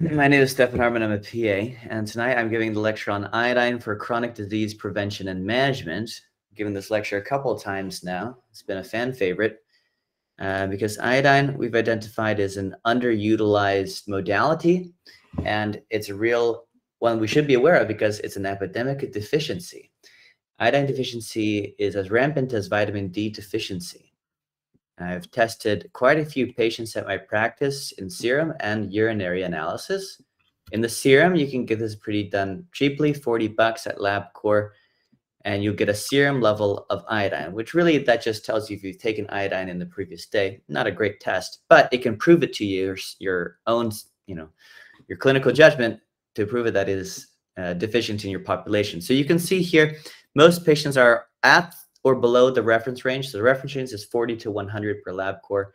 My name is Stefan Hartmann. I'm a PA, and tonight I'm giving the lecture on iodine for chronic disease prevention and management. I've given this lecture a couple of times now. It's been a fan favorite uh, because iodine we've identified as an underutilized modality, and it's a real one we should be aware of because it's an epidemic deficiency. Iodine deficiency is as rampant as vitamin D deficiency. I've tested quite a few patients at my practice in serum and urinary analysis. In the serum, you can get this pretty done cheaply, 40 bucks at LabCorp, and you get a serum level of iodine, which really that just tells you if you've taken iodine in the previous day. Not a great test, but it can prove it to you, your, your own, you know, your clinical judgment to prove it that is uh, deficient in your population. So you can see here, most patients are at or below the reference range. So the reference range is 40 to 100 per LabCorp.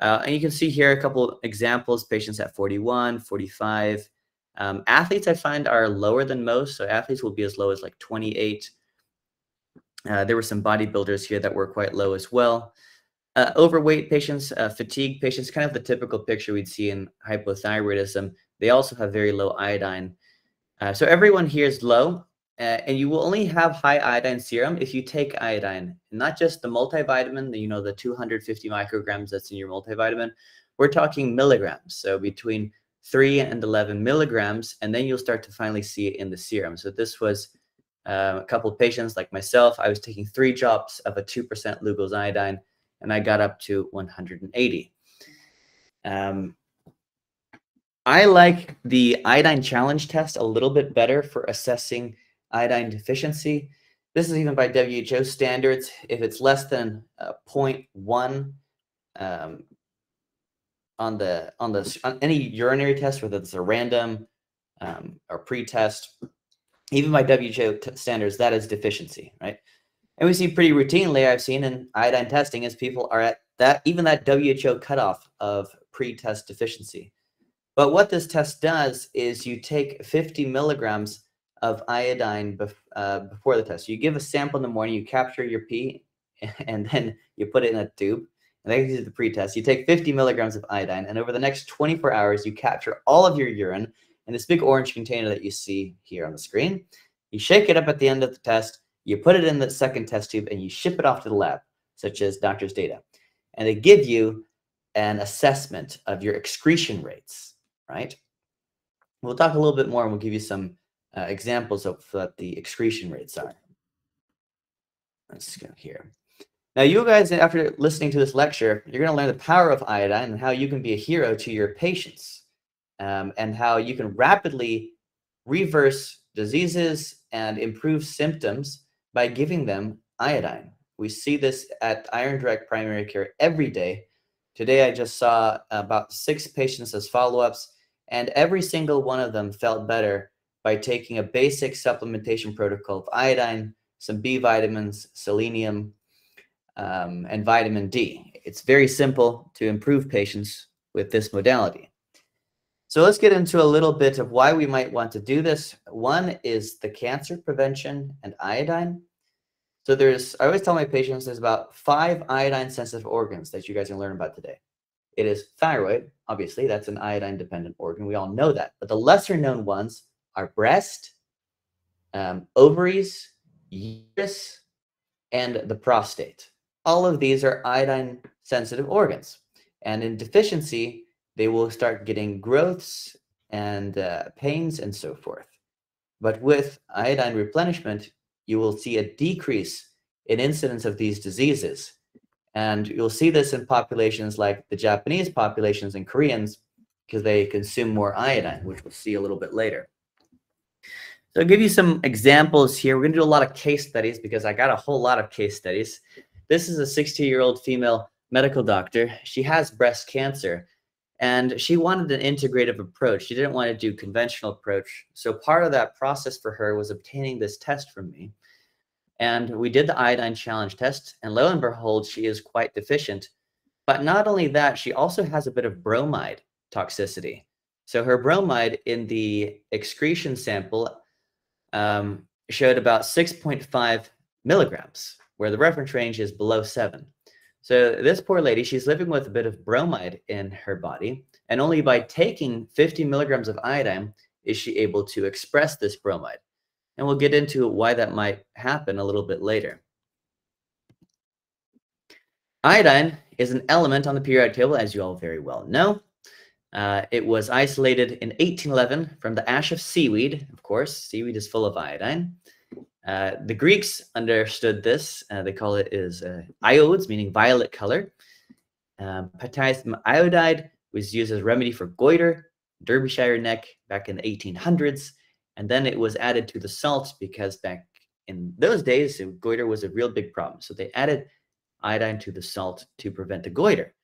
Uh, and you can see here a couple examples, patients at 41, 45. Um, athletes I find are lower than most. So athletes will be as low as like 28. Uh, there were some bodybuilders here that were quite low as well. Uh, overweight patients, uh, fatigue patients, kind of the typical picture we'd see in hypothyroidism. They also have very low iodine. Uh, so everyone here is low. Uh, and you will only have high iodine serum if you take iodine, not just the multivitamin, the, you know, the 250 micrograms that's in your multivitamin. We're talking milligrams, so between 3 and 11 milligrams, and then you'll start to finally see it in the serum. So this was uh, a couple of patients like myself. I was taking three drops of a 2% Lugol's iodine, and I got up to 180. Um, I like the iodine challenge test a little bit better for assessing iodine deficiency. This is even by WHO standards. If it's less than uh, 0.1 um, on the on the on any urinary test, whether it's a random um, or pre-test, even by WHO standards, that is deficiency, right? And we see pretty routinely, I've seen in iodine testing, is people are at that even that WHO cutoff of pre-test deficiency. But what this test does is you take 50 milligrams of iodine bef uh, before the test. You give a sample in the morning, you capture your pee, and then you put it in a tube. And then you do the pre-test. You take 50 milligrams of iodine, and over the next 24 hours, you capture all of your urine in this big orange container that you see here on the screen. You shake it up at the end of the test, you put it in the second test tube, and you ship it off to the lab, such as doctor's data. And they give you an assessment of your excretion rates, right? We'll talk a little bit more and we'll give you some uh, examples of what the excretion rates are. Let's go here. Now, you guys, after listening to this lecture, you're going to learn the power of iodine and how you can be a hero to your patients um, and how you can rapidly reverse diseases and improve symptoms by giving them iodine. We see this at Iron Direct Primary Care every day. Today, I just saw about six patients as follow-ups, and every single one of them felt better by taking a basic supplementation protocol of iodine, some B vitamins, selenium, um, and vitamin D. It's very simple to improve patients with this modality. So let's get into a little bit of why we might want to do this. One is the cancer prevention and iodine. So there's, I always tell my patients there's about five iodine sensitive organs that you guys can learn about today. It is thyroid, obviously, that's an iodine dependent organ. We all know that. But the lesser known ones our breast, um, ovaries, uterus, and the prostate. All of these are iodine sensitive organs. And in deficiency, they will start getting growths and uh, pains and so forth. But with iodine replenishment, you will see a decrease in incidence of these diseases. And you'll see this in populations like the Japanese populations and Koreans because they consume more iodine, which we'll see a little bit later. So I'll give you some examples here. We're going to do a lot of case studies because I got a whole lot of case studies. This is a 60-year-old female medical doctor. She has breast cancer and she wanted an integrative approach. She didn't want to do conventional approach. So part of that process for her was obtaining this test from me. And we did the iodine challenge test and lo and behold, she is quite deficient. But not only that, she also has a bit of bromide toxicity. So her bromide in the excretion sample um, showed about 6.5 milligrams, where the reference range is below seven. So this poor lady, she's living with a bit of bromide in her body. And only by taking 50 milligrams of iodine is she able to express this bromide. And we'll get into why that might happen a little bit later. Iodine is an element on the periodic table, as you all very well know. Uh, it was isolated in 1811 from the ash of seaweed. Of course, seaweed is full of iodine. Uh, the Greeks understood this. Uh, they call it is uh, iodes, meaning violet color. Um, potassium iodide was used as a remedy for goiter, Derbyshire neck back in the 1800s. And then it was added to the salt because back in those days, goiter was a real big problem. So they added iodine to the salt to prevent the goiter.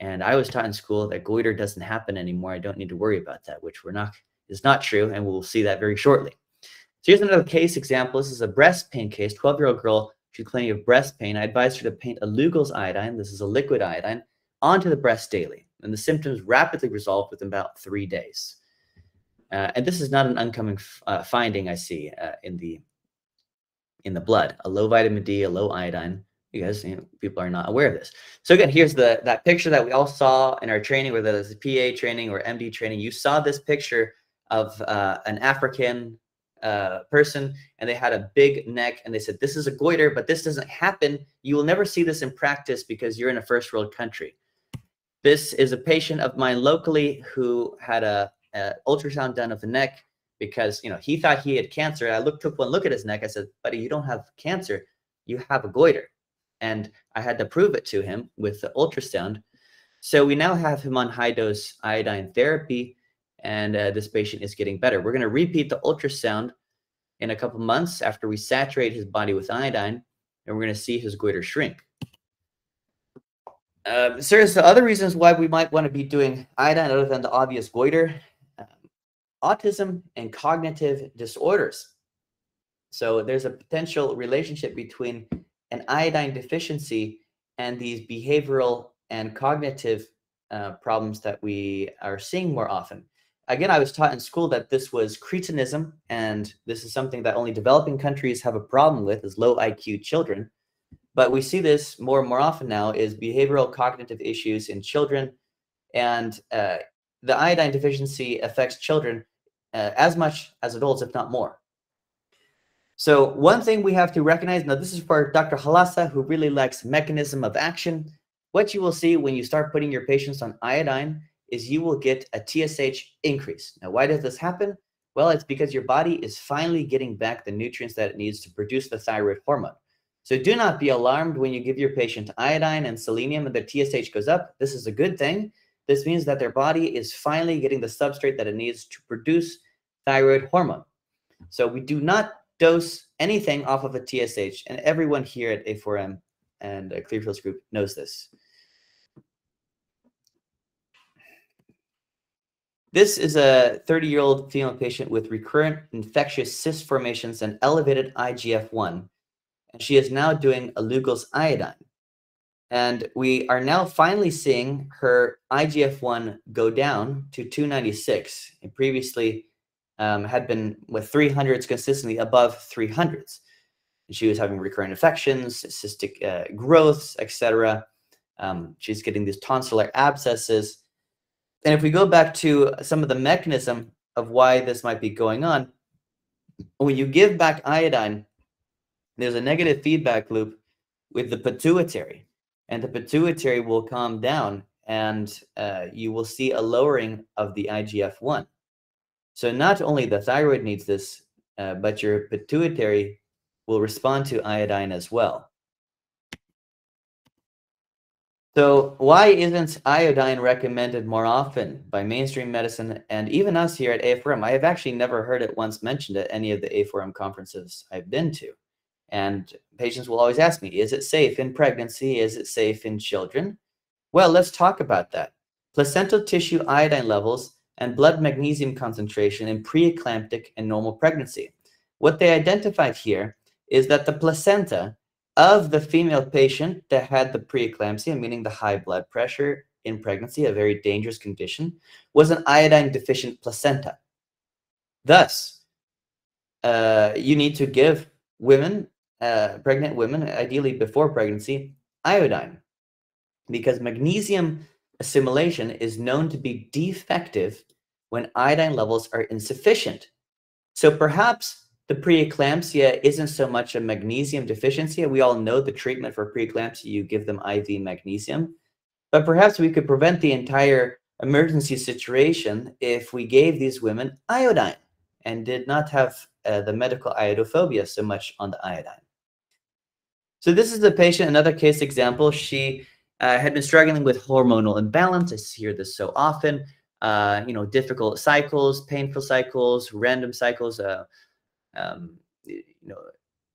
And I was taught in school that goiter doesn't happen anymore. I don't need to worry about that, which we're not is not true, and we'll see that very shortly. So here's another case example. This is a breast pain case. 12-year-old girl, she's complaining of breast pain. I advised her to paint a Lugol's iodine. This is a liquid iodine onto the breast daily, and the symptoms rapidly resolved within about three days. Uh, and this is not an uncommon uh, finding I see uh, in the in the blood. A low vitamin D, a low iodine because you know, people are not aware of this. So again, here's the that picture that we all saw in our training, whether it's PA training or MD training. You saw this picture of uh, an African uh, person, and they had a big neck, and they said, "This is a goiter, but this doesn't happen. You will never see this in practice because you're in a first world country." This is a patient of mine locally who had a, a ultrasound done of the neck because you know he thought he had cancer. I looked took one look at his neck. I said, "Buddy, you don't have cancer. You have a goiter." And I had to prove it to him with the ultrasound. So we now have him on high dose iodine therapy, and uh, this patient is getting better. We're going to repeat the ultrasound in a couple months after we saturate his body with iodine, and we're going to see his goiter shrink. So the other reasons why we might want to be doing iodine other than the obvious goiter. Um, autism and cognitive disorders. So there's a potential relationship between an iodine deficiency and these behavioral and cognitive uh, problems that we are seeing more often. Again, I was taught in school that this was cretinism, and this is something that only developing countries have a problem with, is low IQ children. But we see this more and more often now is behavioral cognitive issues in children, and uh, the iodine deficiency affects children uh, as much as adults, if not more. So one thing we have to recognize, now this is for Dr. Halasa, who really likes mechanism of action. What you will see when you start putting your patients on iodine is you will get a TSH increase. Now, why does this happen? Well, it's because your body is finally getting back the nutrients that it needs to produce the thyroid hormone. So do not be alarmed when you give your patient iodine and selenium and their TSH goes up. This is a good thing. This means that their body is finally getting the substrate that it needs to produce thyroid hormone. So we do not dose anything off of a TSH, and everyone here at A4M and uh, Clearfields Group knows this. This is a 30-year-old female patient with recurrent infectious cyst formations and elevated IGF-1, and she is now doing a Lugol's iodine. And we are now finally seeing her IGF-1 go down to 296. And previously, um, had been with 300s consistently above 300s. And She was having recurrent infections, cystic uh, growths, etc. Um, she's getting these tonsillar abscesses. And if we go back to some of the mechanism of why this might be going on, when you give back iodine, there's a negative feedback loop with the pituitary, and the pituitary will calm down, and uh, you will see a lowering of the IGF 1. So not only the thyroid needs this, uh, but your pituitary will respond to iodine as well. So why isn't iodine recommended more often by mainstream medicine and even us here at A4M? I have actually never heard it once mentioned at any of the A4M conferences I've been to. And patients will always ask me, is it safe in pregnancy? Is it safe in children? Well, let's talk about that. Placental tissue iodine levels and blood magnesium concentration in preeclamptic and normal pregnancy. What they identified here is that the placenta of the female patient that had the preeclampsia, meaning the high blood pressure in pregnancy, a very dangerous condition, was an iodine deficient placenta. Thus, uh, you need to give women, uh, pregnant women, ideally before pregnancy, iodine because magnesium assimilation is known to be defective when iodine levels are insufficient. So perhaps the preeclampsia isn't so much a magnesium deficiency. We all know the treatment for preeclampsia, you give them IV magnesium. But perhaps we could prevent the entire emergency situation if we gave these women iodine and did not have uh, the medical iodophobia so much on the iodine. So this is the patient, another case example. She uh, had been struggling with hormonal imbalance. I hear this so often. Uh, you know, difficult cycles, painful cycles, random cycles. Uh, um, you know,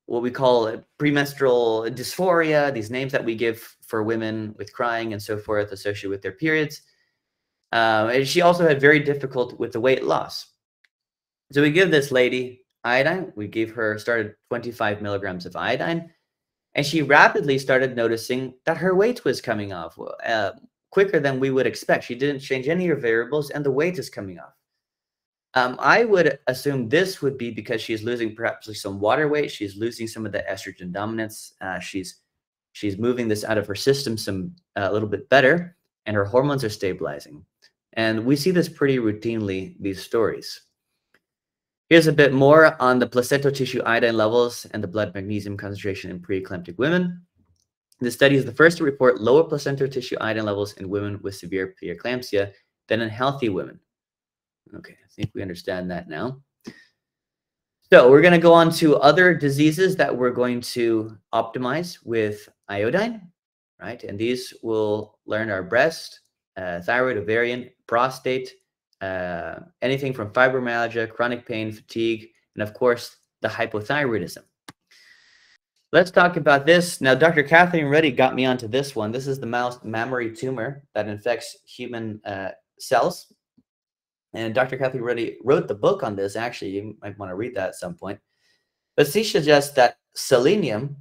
what we call premenstrual dysphoria. These names that we give for women with crying and so forth associated with their periods. Um, and she also had very difficult with the weight loss. So we give this lady iodine. We gave her started 25 milligrams of iodine and she rapidly started noticing that her weight was coming off uh, quicker than we would expect. She didn't change any of her variables, and the weight is coming off. Um, I would assume this would be because she's losing perhaps some water weight. She's losing some of the estrogen dominance. Uh, she's she's moving this out of her system some uh, a little bit better, and her hormones are stabilizing. And we see this pretty routinely. These stories. Here's a bit more on the placental tissue iodine levels and the blood magnesium concentration in preeclamptic women. This study is the first to report lower placental tissue iodine levels in women with severe preeclampsia than in healthy women. Okay, I think we understand that now. So we're going to go on to other diseases that we're going to optimize with iodine, right? And these will learn our breast, uh, thyroid, ovarian, prostate, uh, anything from fibromyalgia, chronic pain, fatigue, and of course, the hypothyroidism. Let's talk about this. Now, Dr. Kathleen Ruddy got me onto this one. This is the mouse mammary tumor that infects human uh, cells. And Dr. Kathleen Ruddy wrote the book on this. Actually, you might want to read that at some point. But she suggests that selenium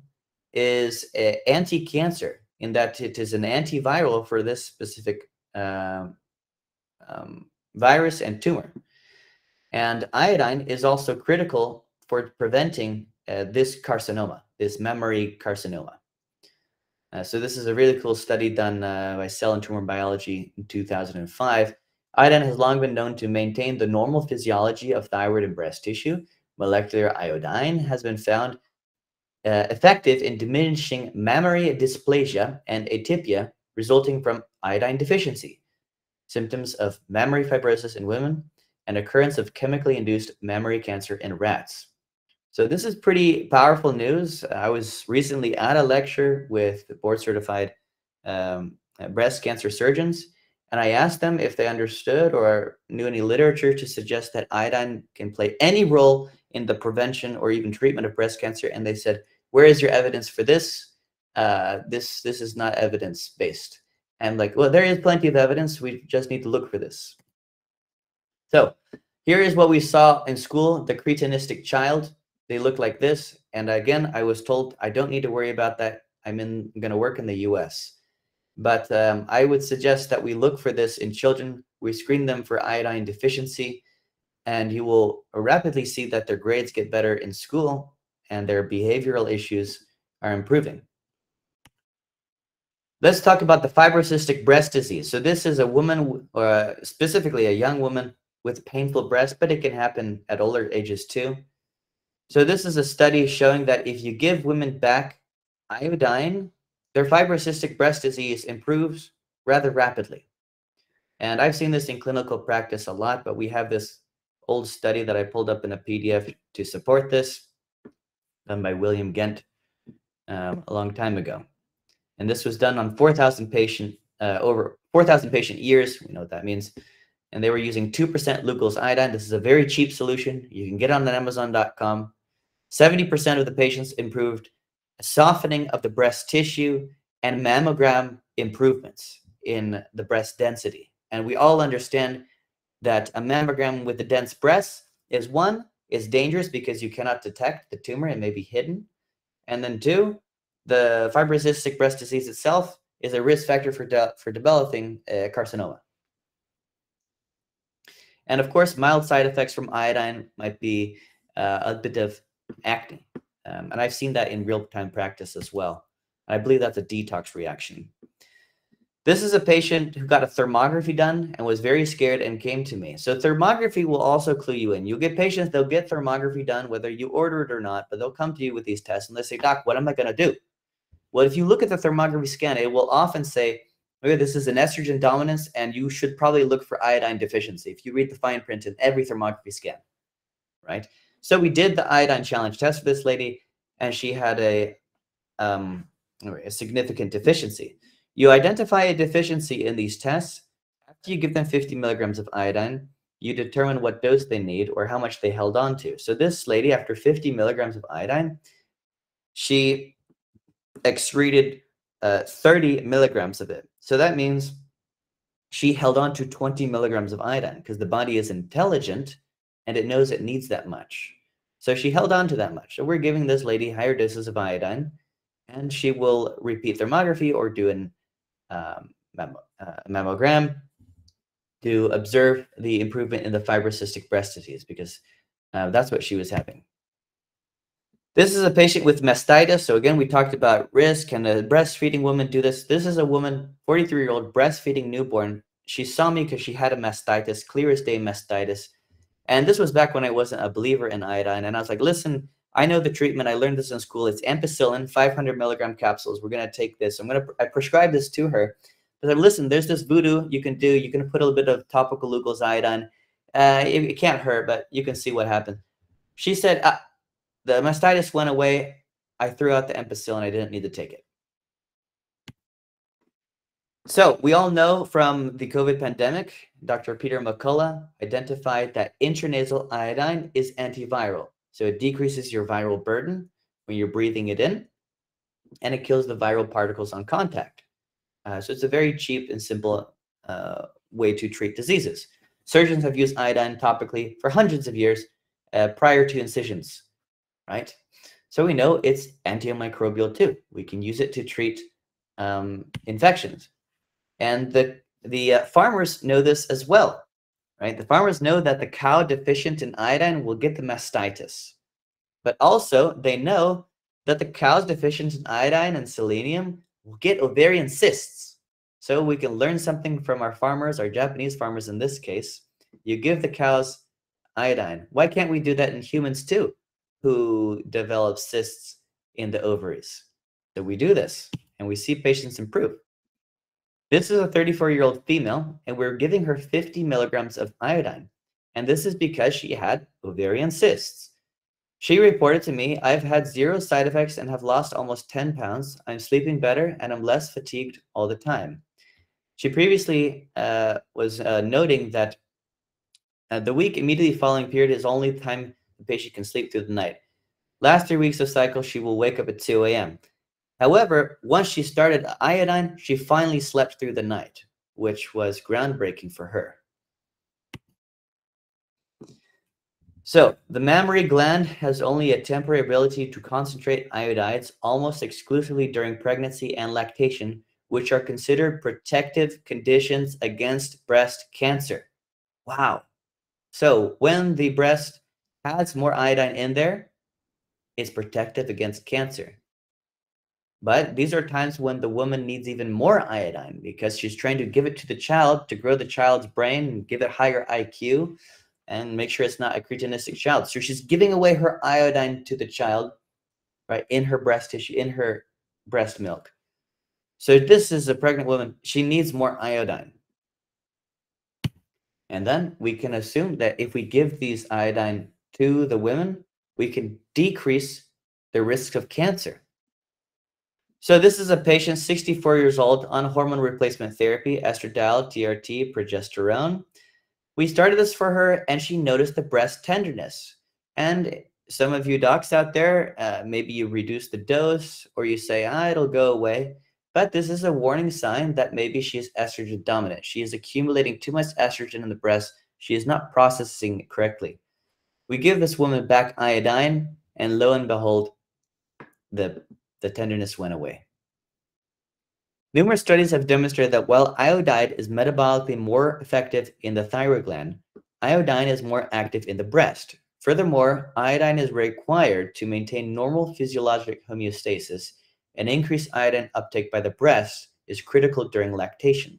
is an anti-cancer in that it is an antiviral for this specific um, um, virus, and tumor. And iodine is also critical for preventing uh, this carcinoma, this mammary carcinoma. Uh, so this is a really cool study done uh, by Cell and Tumor Biology in 2005. Iodine has long been known to maintain the normal physiology of thyroid and breast tissue. Molecular iodine has been found uh, effective in diminishing mammary dysplasia and atypia resulting from iodine deficiency symptoms of mammary fibrosis in women, and occurrence of chemically induced mammary cancer in rats. So this is pretty powerful news. I was recently at a lecture with board certified um, breast cancer surgeons, and I asked them if they understood or knew any literature to suggest that iodine can play any role in the prevention or even treatment of breast cancer. And they said, where is your evidence for this? Uh, this, this is not evidence based. And like, well, there is plenty of evidence. We just need to look for this. So here is what we saw in school, the cretinistic child. They look like this. And again, I was told I don't need to worry about that. I'm in going to work in the US. But um, I would suggest that we look for this in children. We screen them for iodine deficiency, and you will rapidly see that their grades get better in school and their behavioral issues are improving. Let's talk about the fibrocystic breast disease. So this is a woman, or uh, specifically a young woman with painful breast, but it can happen at older ages too. So this is a study showing that if you give women back iodine, their fibrocystic breast disease improves rather rapidly. And I've seen this in clinical practice a lot, but we have this old study that I pulled up in a PDF to support this, done by William Ghent um, a long time ago. And this was done on 4,000 patient, uh, over 4,000 patient years. We know what that means. And they were using 2% Lugol's iodine. This is a very cheap solution. You can get on Amazon.com. 70% of the patients improved softening of the breast tissue and mammogram improvements in the breast density. And we all understand that a mammogram with the dense breasts is one, is dangerous because you cannot detect the tumor, it may be hidden. And then two, the fibrocystic breast disease itself is a risk factor for, de for developing a carcinoma. And of course, mild side effects from iodine might be uh, a bit of acne. Um, and I've seen that in real-time practice as well. I believe that's a detox reaction. This is a patient who got a thermography done and was very scared and came to me. So thermography will also clue you in. You'll get patients, they'll get thermography done, whether you order it or not, but they'll come to you with these tests and they say, doc, what am I going to do? Well, if you look at the thermography scan, it will often say, okay, this is an estrogen dominance and you should probably look for iodine deficiency if you read the fine print in every thermography scan, right? So we did the iodine challenge test for this lady and she had a, um, a significant deficiency. You identify a deficiency in these tests. After you give them 50 milligrams of iodine, you determine what dose they need or how much they held on to. So this lady, after 50 milligrams of iodine, she excreted uh, 30 milligrams of it. So that means she held on to 20 milligrams of iodine because the body is intelligent and it knows it needs that much. So she held on to that much. So we're giving this lady higher doses of iodine and she will repeat thermography or do an um, uh, mammogram to observe the improvement in the fibrocystic breast disease because uh, that's what she was having. This is a patient with mastitis. So again, we talked about risk. Can a breastfeeding woman do this? This is a woman, 43-year-old breastfeeding newborn. She saw me because she had a mastitis, clear as day mastitis. And this was back when I wasn't a believer in iodine. And I was like, listen, I know the treatment. I learned this in school. It's ampicillin, 500 milligram capsules. We're going to take this. I'm going to I prescribe this to her. But like, listen, there's this voodoo you can do. You can put a little bit of topical Lugol's iodine. Uh, it, it, can't hurt, but you can see what happens. She said, the mastitis went away. I threw out the ampicillin. I didn't need to take it. So we all know from the COVID pandemic, Dr. Peter McCullough identified that intranasal iodine is antiviral. So it decreases your viral burden when you're breathing it in, and it kills the viral particles on contact. Uh, so it's a very cheap and simple uh, way to treat diseases. Surgeons have used iodine topically for hundreds of years uh, prior to incisions, right? So we know it's antimicrobial too. We can use it to treat um, infections. And the, the uh, farmers know this as well right? The farmers know that the cow deficient in iodine will get the mastitis. But also, they know that the cows deficient in iodine and selenium will get ovarian cysts. So we can learn something from our farmers, our Japanese farmers in this case. You give the cows iodine. Why can't we do that in humans too, who develop cysts in the ovaries? So we do this, and we see patients improve. This is a 34-year-old female, and we're giving her 50 milligrams of iodine. And this is because she had ovarian cysts. She reported to me, I've had zero side effects and have lost almost 10 pounds. I'm sleeping better and I'm less fatigued all the time. She previously uh, was uh, noting that uh, the week immediately following period is only time the patient can sleep through the night. Last three weeks of cycle, she will wake up at 2 a.m. However, once she started iodine, she finally slept through the night, which was groundbreaking for her. So, the mammary gland has only a temporary ability to concentrate iodides almost exclusively during pregnancy and lactation, which are considered protective conditions against breast cancer. Wow. So, when the breast has more iodine in there is protective against cancer. But these are times when the woman needs even more iodine because she's trying to give it to the child to grow the child's brain and give it higher IQ and make sure it's not a cretinistic child. So she's giving away her iodine to the child, right, in her breast tissue, in her breast milk. So this is a pregnant woman. She needs more iodine. And then we can assume that if we give these iodine to the women, we can decrease the risk of cancer. So this is a patient, 64 years old, on hormone replacement therapy, estradiol, DRT, progesterone. We started this for her, and she noticed the breast tenderness. And some of you docs out there, uh, maybe you reduce the dose, or you say, ah, it'll go away. But this is a warning sign that maybe she is estrogen dominant. She is accumulating too much estrogen in the breast. She is not processing it correctly. We give this woman back iodine, and lo and behold, the the tenderness went away. Numerous studies have demonstrated that while iodide is metabolically more effective in the thyroid gland, iodine is more active in the breast. Furthermore, iodine is required to maintain normal physiologic homeostasis and increased iodine uptake by the breast is critical during lactation.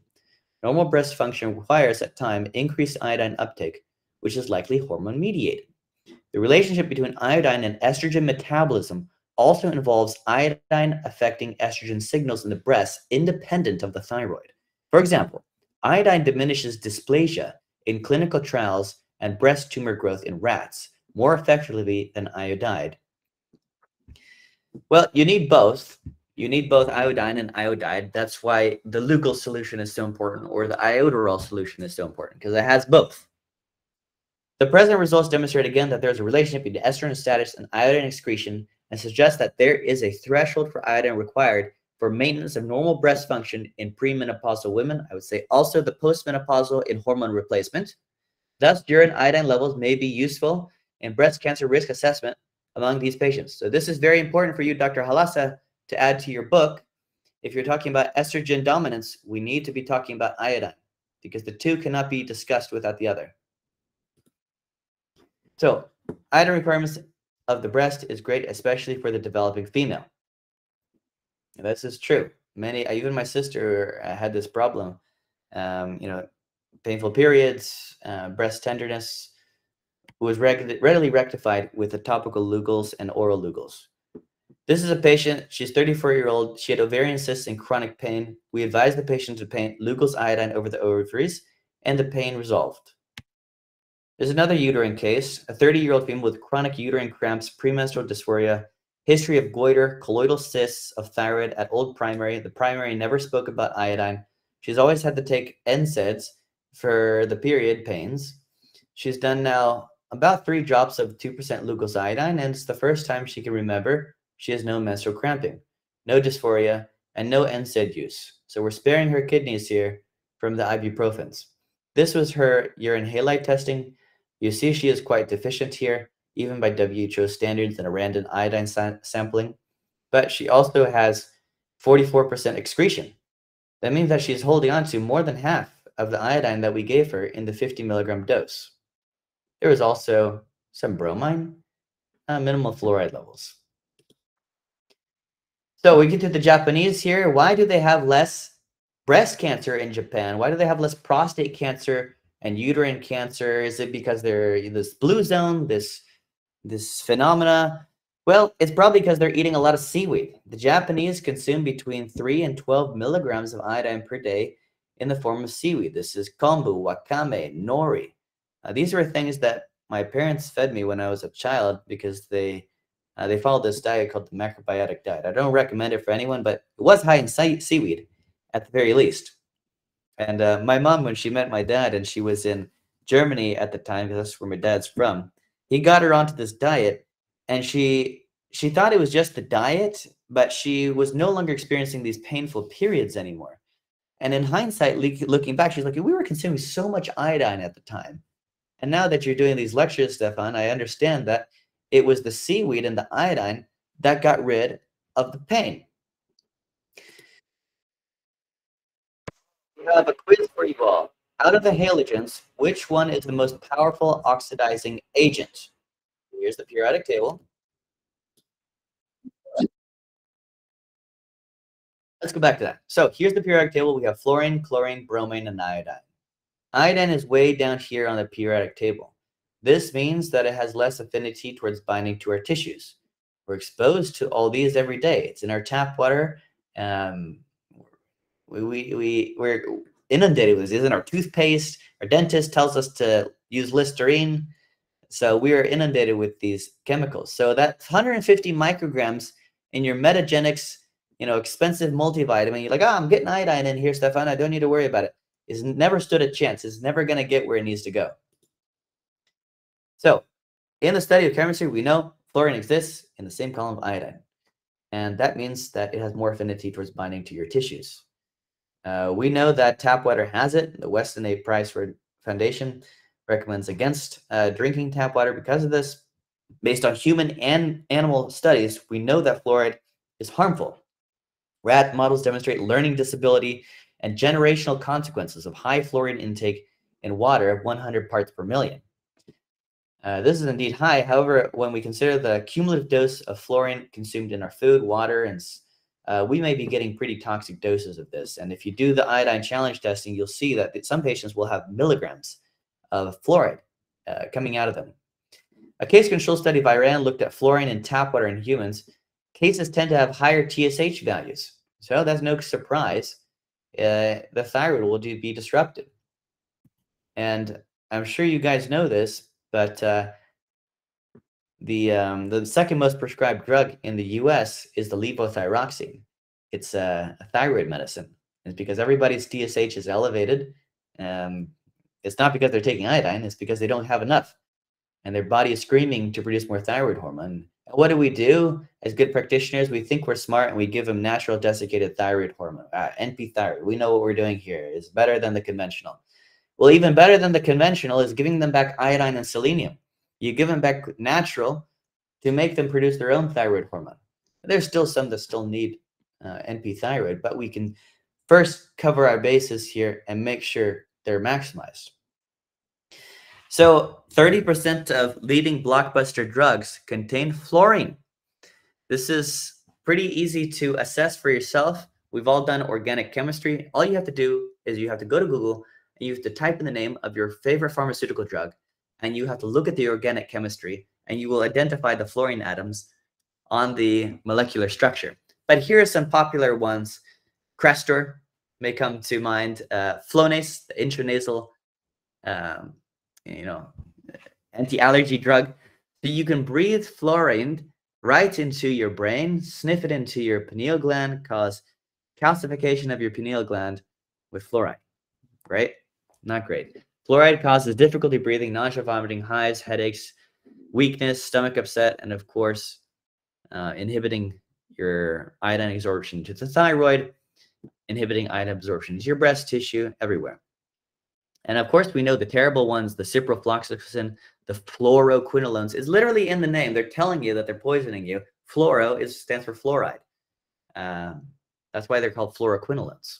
Normal breast function requires at time increased iodine uptake, which is likely hormone mediated. The relationship between iodine and estrogen metabolism also involves iodine affecting estrogen signals in the breast independent of the thyroid. For example, iodine diminishes dysplasia in clinical trials and breast tumor growth in rats more effectively than iodide. Well, you need both. You need both iodine and iodide. That's why the Lugol solution is so important, or the iodoral solution is so important, because it has both. The present results demonstrate again that there's a relationship between estrogen status and iodine excretion and suggest that there is a threshold for iodine required for maintenance of normal breast function in premenopausal women. I would say also the postmenopausal in hormone replacement. Thus, urine iodine levels may be useful in breast cancer risk assessment among these patients. So this is very important for you, Dr. Halasa, to add to your book. If you're talking about estrogen dominance, we need to be talking about iodine because the two cannot be discussed without the other. So iodine requirements of the breast is great, especially for the developing female. This is true. Many, even my sister uh, had this problem. Um, you know, painful periods, uh, breast tenderness, was reg- readily rectified with the topical Lugols and oral Lugols. This is a patient, she's 34 year old. She had ovarian cysts and chronic pain. We advised the patient to paint Lugol's iodine over the ovaries, and the pain resolved. There's another uterine case, a 30 year old female with chronic uterine cramps, premenstrual dysphoria, history of goiter, colloidal cysts of thyroid at old primary. The primary never spoke about iodine. She's always had to take NSAIDs for the period pains. She's done now about three drops of 2% Lugol's iodine, and it's the first time she can remember she has no menstrual cramping, no dysphoria, and no NSAID use. So we're sparing her kidneys here from the ibuprofens. This was her urine halide testing. You see she is quite deficient here, even by WHO standards and a random iodine sa sampling. But she also has 44% excretion. That means that she's holding on to more than half of the iodine that we gave her in the 50 milligram dose. There was also some bromine, uh, minimal fluoride levels. So we get to the Japanese here. Why do they have less breast cancer in Japan? Why do they have less prostate cancer and uterine cancer? Is it because they're in this blue zone, this this phenomena? Well, it's probably because they're eating a lot of seaweed. The Japanese consume between 3 and 12 milligrams of iodine per day in the form of seaweed. This is kombu, wakame, nori. Uh, these were things that my parents fed me when I was a child because they uh, they followed this diet called the macrobiotic diet. I don't recommend it for anyone, but it was high in seaweed at the very least. And uh, my mom, when she met my dad, and she was in Germany at the time, because that's where my dad's from, he got her onto this diet, and she she thought it was just the diet, but she was no longer experiencing these painful periods anymore. And in hindsight, looking back, she's like, we were consuming so much iodine at the time. And now that you're doing these lectures, Stefan, I understand that it was the seaweed and the iodine that got rid of the pain. We have a quiz for you all. Out of the halogens, which one is the most powerful oxidizing agent? Here's the periodic table. Let's go back to that. So here's the periodic table. We have fluorine, chlorine, bromine, and iodine. Iodine is way down here on the periodic table. This means that it has less affinity towards binding to our tissues. We're exposed to all these every day. It's in our tap water. Um, we, we, we, we're inundated with this. in our toothpaste. Our dentist tells us to use Listerine. So we are inundated with these chemicals. So that 150 micrograms in your Metagenics you know, expensive multivitamin. You're like, oh, I'm getting iodine in here, Stefan. I don't need to worry about it. It's never stood a chance. It's never going to get where it needs to go. So, in the study of chemistry, we know fluorine exists in the same column of iodine. And that means that it has more affinity towards binding to your tissues. Uh, we know that tap water has it. The Weston A. Price Foundation recommends against uh, drinking tap water because of this. Based on human and animal studies, we know that fluoride is harmful Rat models demonstrate learning disability and generational consequences of high fluorine intake in water of 100 parts per million. Uh, this is indeed high. However, when we consider the cumulative dose of fluorine consumed in our food, water, and uh, we may be getting pretty toxic doses of this. And if you do the iodine challenge testing, you'll see that some patients will have milligrams of fluoride uh, coming out of them. A case control study of Iran looked at fluorine in tap water in humans. Cases tend to have higher TSH values. So that's no surprise. Uh, the thyroid will be disrupted. And I'm sure you guys know this, but uh, the um, the second most prescribed drug in the U.S. is the levothyroxine. It's a, a thyroid medicine. It's because everybody's TSH is elevated. Um, it's not because they're taking iodine. It's because they don't have enough, and their body is screaming to produce more thyroid hormone. And what do we do as good practitioners? We think we're smart and we give them natural desiccated thyroid hormone, uh, NP thyroid. We know what we're doing here is better than the conventional. Well, even better than the conventional is giving them back iodine and selenium. You give them back natural to make them produce their own thyroid hormone. There's still some that still need uh, NP thyroid, but we can first cover our bases here and make sure they're maximized. So 30% of leading blockbuster drugs contain fluorine. This is pretty easy to assess for yourself. We've all done organic chemistry. All you have to do is you have to go to Google and you have to type in the name of your favorite pharmaceutical drug and you have to look at the organic chemistry and you will identify the fluorine atoms on the molecular structure. But here are some popular ones. Crestor may come to mind. Uh, Flonase, the intranasal, um, you know, anti-allergy drug. So you can breathe fluorine right into your brain, sniff it into your pineal gland, cause calcification of your pineal gland with fluoride, right? Not great. Fluoride causes difficulty breathing, nausea, vomiting, hives, headaches, weakness, stomach upset, and of course, uh, inhibiting your iodine absorption to the thyroid, inhibiting iodine absorption to your breast tissue, everywhere. And of course, we know the terrible ones, the ciprofloxacin, the fluoroquinolones, is literally in the name. They're telling you that they're poisoning you. Fluoro is stands for fluoride. Um, that's why they're called fluoroquinolones.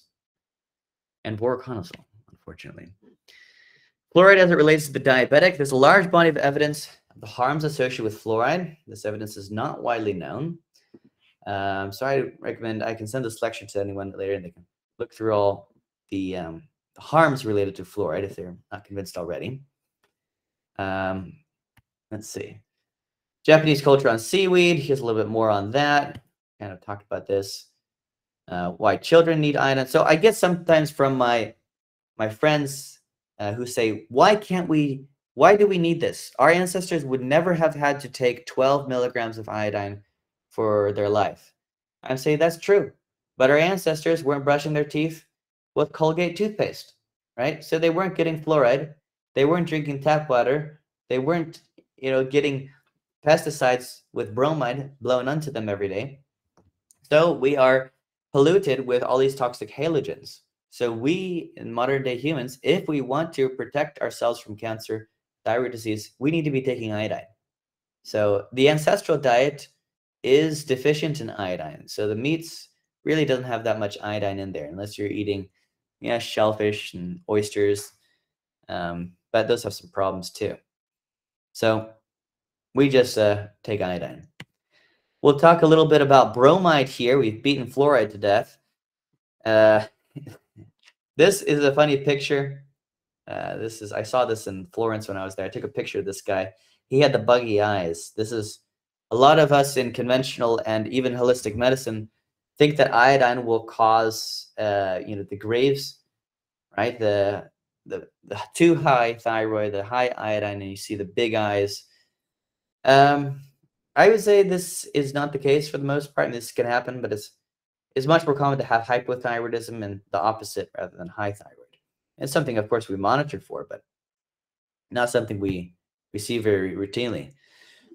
And voriconazole, unfortunately. Fluoride as it relates to the diabetic, there's a large body of evidence of the harms associated with fluoride. This evidence is not widely known. Um, so I recommend I can send this lecture to anyone later and they can look through all the, um, the harms related to fluoride if they're not convinced already. Um, let's see. Japanese culture on seaweed. Here's a little bit more on that. Kind of talked about this. Uh, why children need iodine. So I get sometimes from my my friends uh, who say, why can't we, why do we need this? Our ancestors would never have had to take 12 milligrams of iodine for their life. I'm saying that's true. But our ancestors weren't brushing their teeth with Colgate toothpaste, right? So they weren't getting fluoride. They weren't drinking tap water. They weren't, you know, getting pesticides with bromide blown onto them every day. So we are polluted with all these toxic halogens. So we, in modern day humans, if we want to protect ourselves from cancer, thyroid disease, we need to be taking iodine. So the ancestral diet is deficient in iodine. So the meats really doesn't have that much iodine in there unless you're eating, yeah, shellfish and oysters. Um, but those have some problems too. So we just uh, take iodine. We'll talk a little bit about bromide here. We've beaten fluoride to death. Uh, this is a funny picture. Uh, this is I saw this in Florence when I was there. I took a picture of this guy. He had the buggy eyes. This is a lot of us in conventional and even holistic medicine think that iodine will cause uh, you know the graves, right? The the the too high thyroid, the high iodine, and you see the big eyes. Um, I would say this is not the case for the most part. And this can happen, but it's it's much more common to have hypothyroidism and the opposite rather than high thyroid. It's something, of course, we monitor for, but not something we, we see very routinely.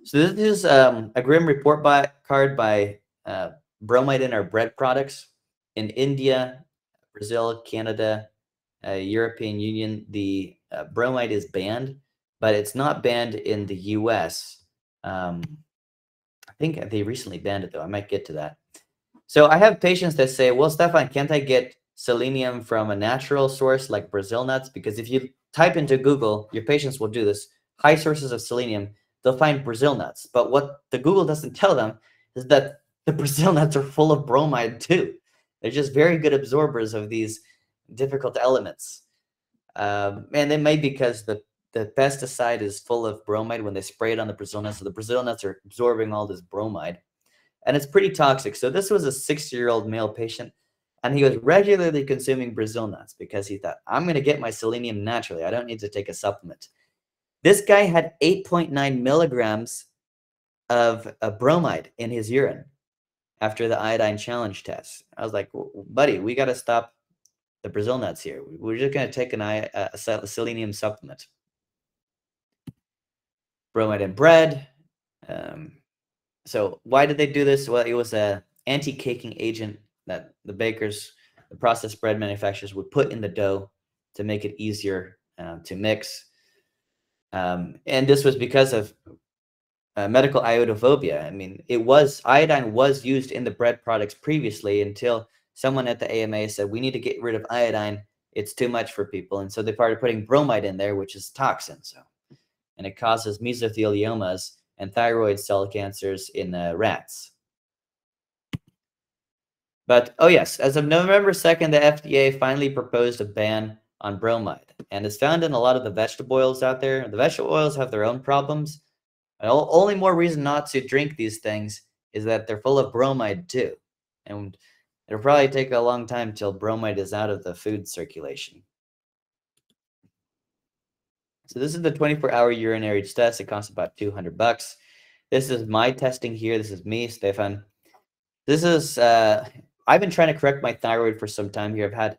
So this is um, a grim report by, card by uh, bromide in our bread products. In India, Brazil, Canada, uh, European Union, the uh, bromide is banned, but it's not banned in the US. Um, I think they recently banned it, though. I might get to that. So I have patients that say, well, Stefan, can't I get selenium from a natural source like Brazil nuts? Because if you type into Google, your patients will do this, high sources of selenium, they'll find Brazil nuts. But what the Google doesn't tell them is that the Brazil nuts are full of bromide too. They're just very good absorbers of these difficult elements. Um, and it may be because the, the pesticide is full of bromide when they spray it on the Brazil nuts. So the Brazil nuts are absorbing all this bromide. And it's pretty toxic. So this was a 60 year old male patient and he was regularly consuming Brazil nuts because he thought, I'm going to get my selenium naturally. I don't need to take a supplement. This guy had 8.9 milligrams of a bromide in his urine after the iodine challenge test. I was like, buddy, we got to stop the Brazil nuts here. We're just going to take an a selenium supplement. Bromide in bread. Um, so why did they do this? Well, it was a anti-caking agent that the bakers, the processed bread manufacturers would put in the dough to make it easier uh, to mix. Um, and this was because of uh, medical iodophobia. I mean, it was iodine was used in the bread products previously until someone at the AMA said we need to get rid of iodine. It's too much for people, and so they started putting bromide in there, which is toxin. So, and it causes mesotheliomas and thyroid cell cancers in uh, rats. But oh yes, as of November 2nd, the FDA finally proposed a ban on bromide. And it's found in a lot of the vegetable oils out there. The vegetable oils have their own problems. The only more reason not to drink these things is that they're full of bromide too. And it'll probably take a long time till bromide is out of the food circulation. So this is the 24-hour urinary test. It costs about 200 bucks. This is my testing here. This is me, Stefan. This is uh, I've been trying to correct my thyroid for some time here. I've had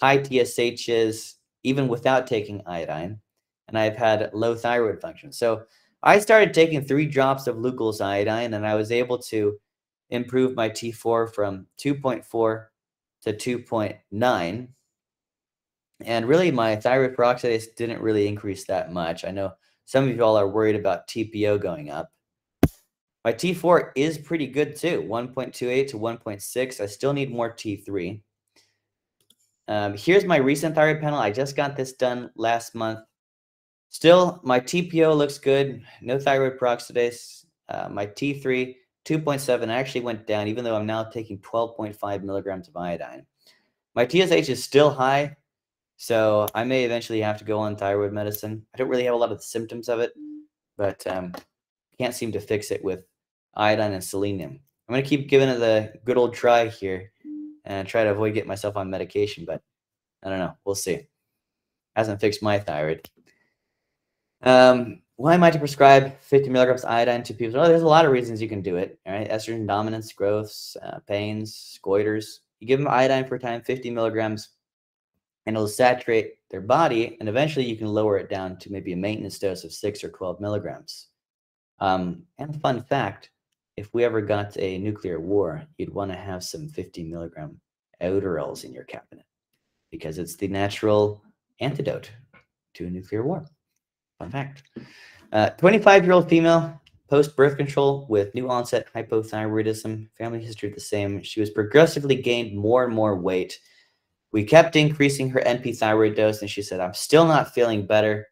high TSHs even without taking iodine, and I've had low thyroid function. So I started taking three drops of Lugol's iodine, and I was able to improve my T4 from 2.4 to 2.9. And really, my thyroid peroxidase didn't really increase that much. I know some of you all are worried about TPO going up. My T4 is pretty good too, 1.28 to 1.6. I still need more T3. Um, here's my recent thyroid panel. I just got this done last month. Still, my TPO looks good. No thyroid peroxidase. Uh, my T3, 2.7, actually went down, even though I'm now taking 12.5 milligrams of iodine. My TSH is still high, so I may eventually have to go on thyroid medicine. I don't really have a lot of the symptoms of it, but um, can't seem to fix it with iodine and selenium. I'm going to keep giving it the good old try here and try to avoid getting myself on medication, but I don't know. We'll see. Hasn't fixed my thyroid. Um, why am I to prescribe 50 milligrams iodine to people? Well, there's a lot of reasons you can do it. All right, estrogen dominance, growths, uh, pains, goiters. You give them iodine for a time, 50 milligrams, and it'll saturate their body, and eventually you can lower it down to maybe a maintenance dose of six or 12 milligrams. Um, and fun fact if we ever got a nuclear war, you'd want to have some 50 milligram Iodorals in your cabinet because it's the natural antidote to a nuclear war. Fun fact. 25 uh, year old female, post birth control with new onset hypothyroidism, family history the same. She was progressively gained more and more weight. We kept increasing her NP thyroid dose, and she said, I'm still not feeling better.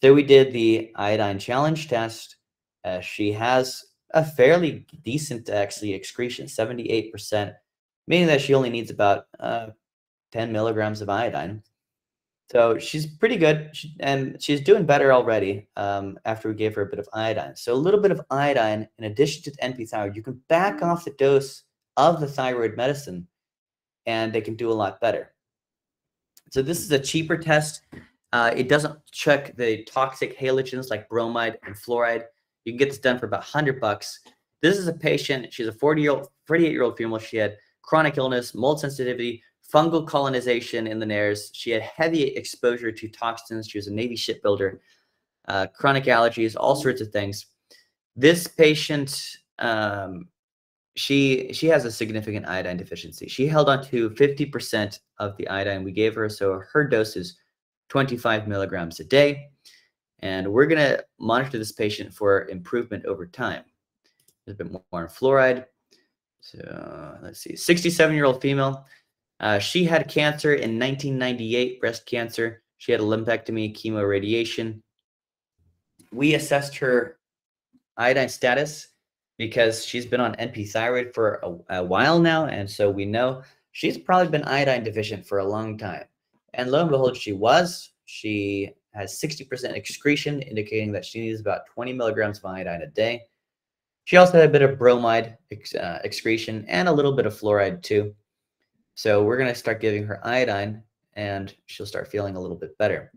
So we did the iodine challenge test. Uh, she has a fairly decent actually excretion, 78%, meaning that she only needs about uh, 10 milligrams of iodine. So she's pretty good, she, and she's doing better already um, after we gave her a bit of iodine. So a little bit of iodine, in addition to the NP thyroid, you can back off the dose of the thyroid medicine, and they can do a lot better. So this is a cheaper test. Uh, it doesn't check the toxic halogens like bromide and fluoride. You can get this done for about 100 bucks. This is a patient. She's a 40 year old, 48 year old female. She had chronic illness, mold sensitivity, fungal colonization in the nares. She had heavy exposure to toxins. She was a Navy shipbuilder, uh, chronic allergies, all sorts of things. This patient, um, she she has a significant iodine deficiency. She held on to 50% of the iodine we gave her, so her dose is 25 milligrams a day. And we're going to monitor this patient for improvement over time. There's a bit more on fluoride. So let's see, 67 year old female. Uh, she had cancer in 1998, breast cancer. She had a lumpectomy, chemo radiation. We assessed her iodine status. Because she's been on NP thyroid for a, a while now. And so we know she's probably been iodine deficient for a long time. And lo and behold, she was. She has 60% excretion, indicating that she needs about 20 milligrams of iodine a day. She also had a bit of bromide ex, uh, excretion and a little bit of fluoride too. So we're going to start giving her iodine and she'll start feeling a little bit better.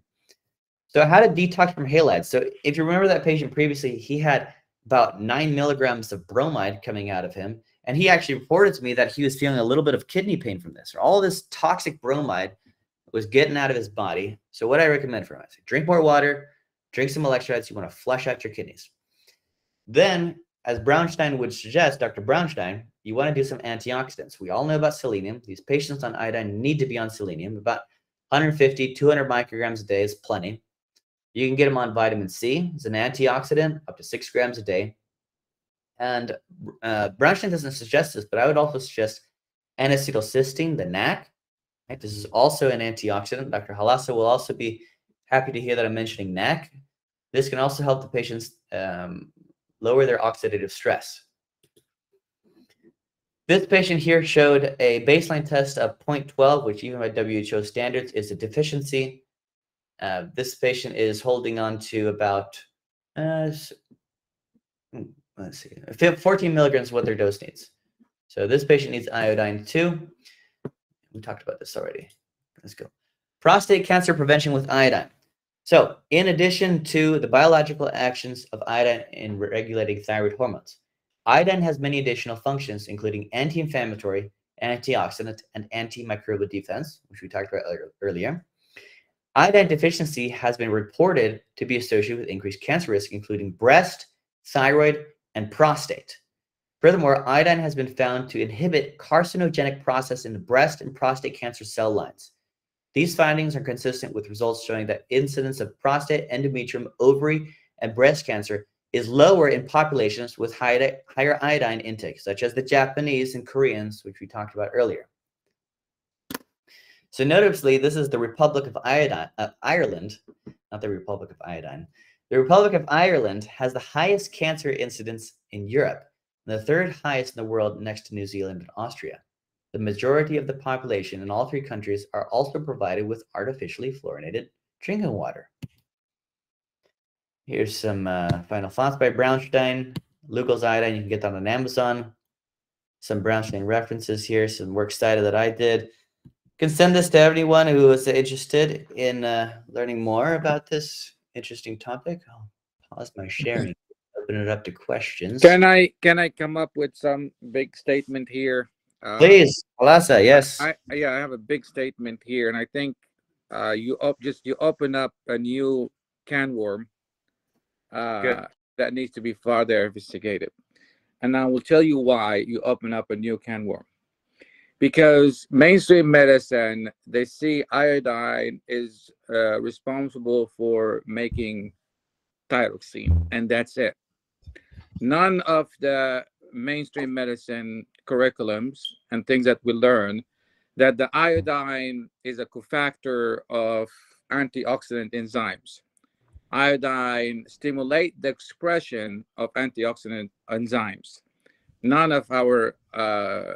So how to detox from halides. So if you remember that patient previously, he had about nine milligrams of bromide coming out of him. And he actually reported to me that he was feeling a little bit of kidney pain from this. All this toxic bromide was getting out of his body. So what I recommend for him, I say, drink more water, drink some electrolytes. You want to flush out your kidneys. Then, as Brownstein would suggest, Dr. Brownstein, you want to do some antioxidants. We all know about selenium. These patients on iodine need to be on selenium. About 150, 200 micrograms a day is plenty. You can get them on vitamin C. It's an antioxidant, up to six grams a day. And uh, doesn't suggest this, but I would also suggest N-acetylcysteine, the NAC. Right? This is also an antioxidant. Dr. Halassa will also be happy to hear that I'm mentioning NAC. This can also help the patients um, lower their oxidative stress. This patient here showed a baseline test of 0.12, which even by WHO standards is a deficiency. Uh, this patient is holding on to about, uh, hmm, let's see, 14 milligrams what their dose needs. So this patient needs iodine too. We talked about this already. Let's go. Prostate cancer prevention with iodine. So in addition to the biological actions of iodine in regulating thyroid hormones, iodine has many additional functions, including anti-inflammatory, antioxidant, and antimicrobial defense, which we talked about earlier. Iodine deficiency has been reported to be associated with increased cancer risk, including breast, thyroid, and prostate. Furthermore, iodine has been found to inhibit carcinogenic process in the breast and prostate cancer cell lines. These findings are consistent with results showing that incidence of prostate, endometrium, ovary, and breast cancer is lower in populations with higher iodine intake, such as the Japanese and Koreans, which we talked about earlier. So notably, this is the Republic of Iodine, uh, Ireland, not the Republic of Iodine. The Republic of Ireland has the highest cancer incidence in Europe, and the third highest in the world next to New Zealand and Austria. The majority of the population in all three countries are also provided with artificially fluorinated drinking water. Here's some uh, final thoughts by Brownstein. Lugol's iodine, you can get that on Amazon. Some Brownstein references here, some works cited that I did can send this to anyone who is interested in uh, learning more about this interesting topic. I'll pause my sharing, open it up to questions. Can I can I come up with some big statement here? Uh, Please, Alasa, yes. I, yeah, I have a big statement here, and I think uh, you up just you open up a new can worm uh, that needs to be further investigated, and I will tell you why you open up a new can worm because mainstream medicine they see iodine is uh, responsible for making thyroxine and that's it. None of the mainstream medicine curriculums and things that we learn that the iodine is a cofactor of antioxidant enzymes. Iodine stimulate the expression of antioxidant enzymes. None of our uh,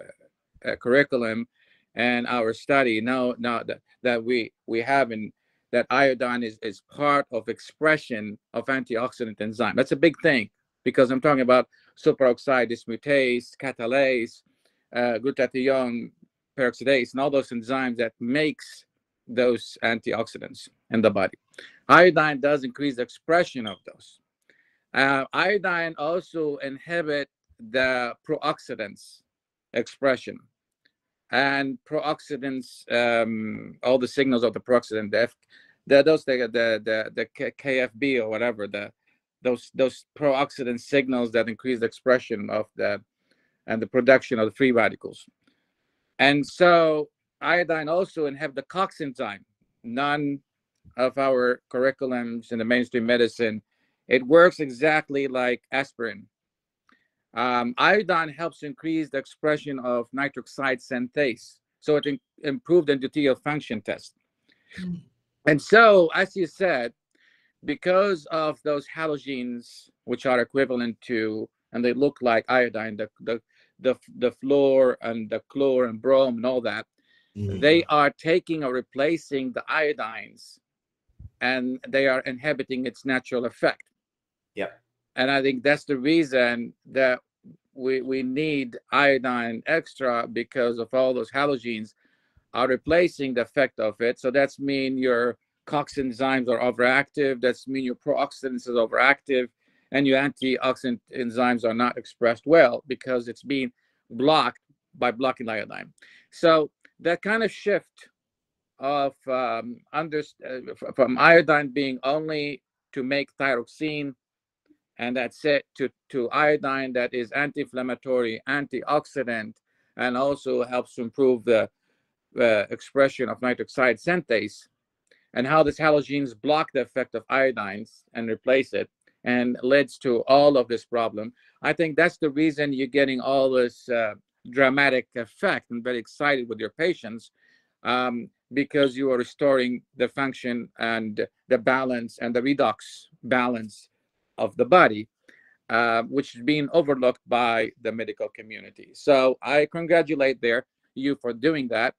curriculum and our study now now that, that we we have in that iodine is, is part of expression of antioxidant enzyme. That's a big thing because I'm talking about superoxide dismutase, catalase, uh, glutathione peroxidase, and all those enzymes that makes those antioxidants in the body. Iodine does increase the expression of those. Uh, iodine also inhibit the prooxidants expression and prooxidants, um, all the signals of the prooxidant, the, F, the those the, the the the KFB or whatever the those those prooxidant signals that increase the expression of the and the production of the free radicals. And so iodine also inhibit the COX enzyme. None of our curriculums in the mainstream medicine, it works exactly like aspirin. Um, iodine helps increase the expression of nitric nitroxide synthase, so it improved the endothelial function test. Mm. And so, as you said, because of those halogens, which are equivalent to and they look like iodine. The the the, the fluor and the chlor and brom and all that. Mm-hmm. They are taking or replacing the iodines, and they are inhibiting its natural effect. Yeah. And I think that's the reason that we we need iodine extra because of all those halogens are replacing the effect of it. So that's mean your COX enzymes are overactive. That's mean your pro-oxidants is overactive, and your antioxidant enzymes are not expressed well because it's being blocked by blocking iodine. So that kind of shift of um, under, uh, from iodine being only to make thyroxine, and that's it, to, to iodine that is anti-inflammatory, antioxidant, and also helps to improve the uh, expression of nitric oxide synthase, and how these halogens block the effect of iodines and replace it, and leads to all of this problem. I think that's the reason you're getting all this uh, dramatic effect and very excited with your patients um, because you are restoring the function and the balance and the redox balance of the body, uh, which is being overlooked by the medical community. So I congratulate there you for doing that.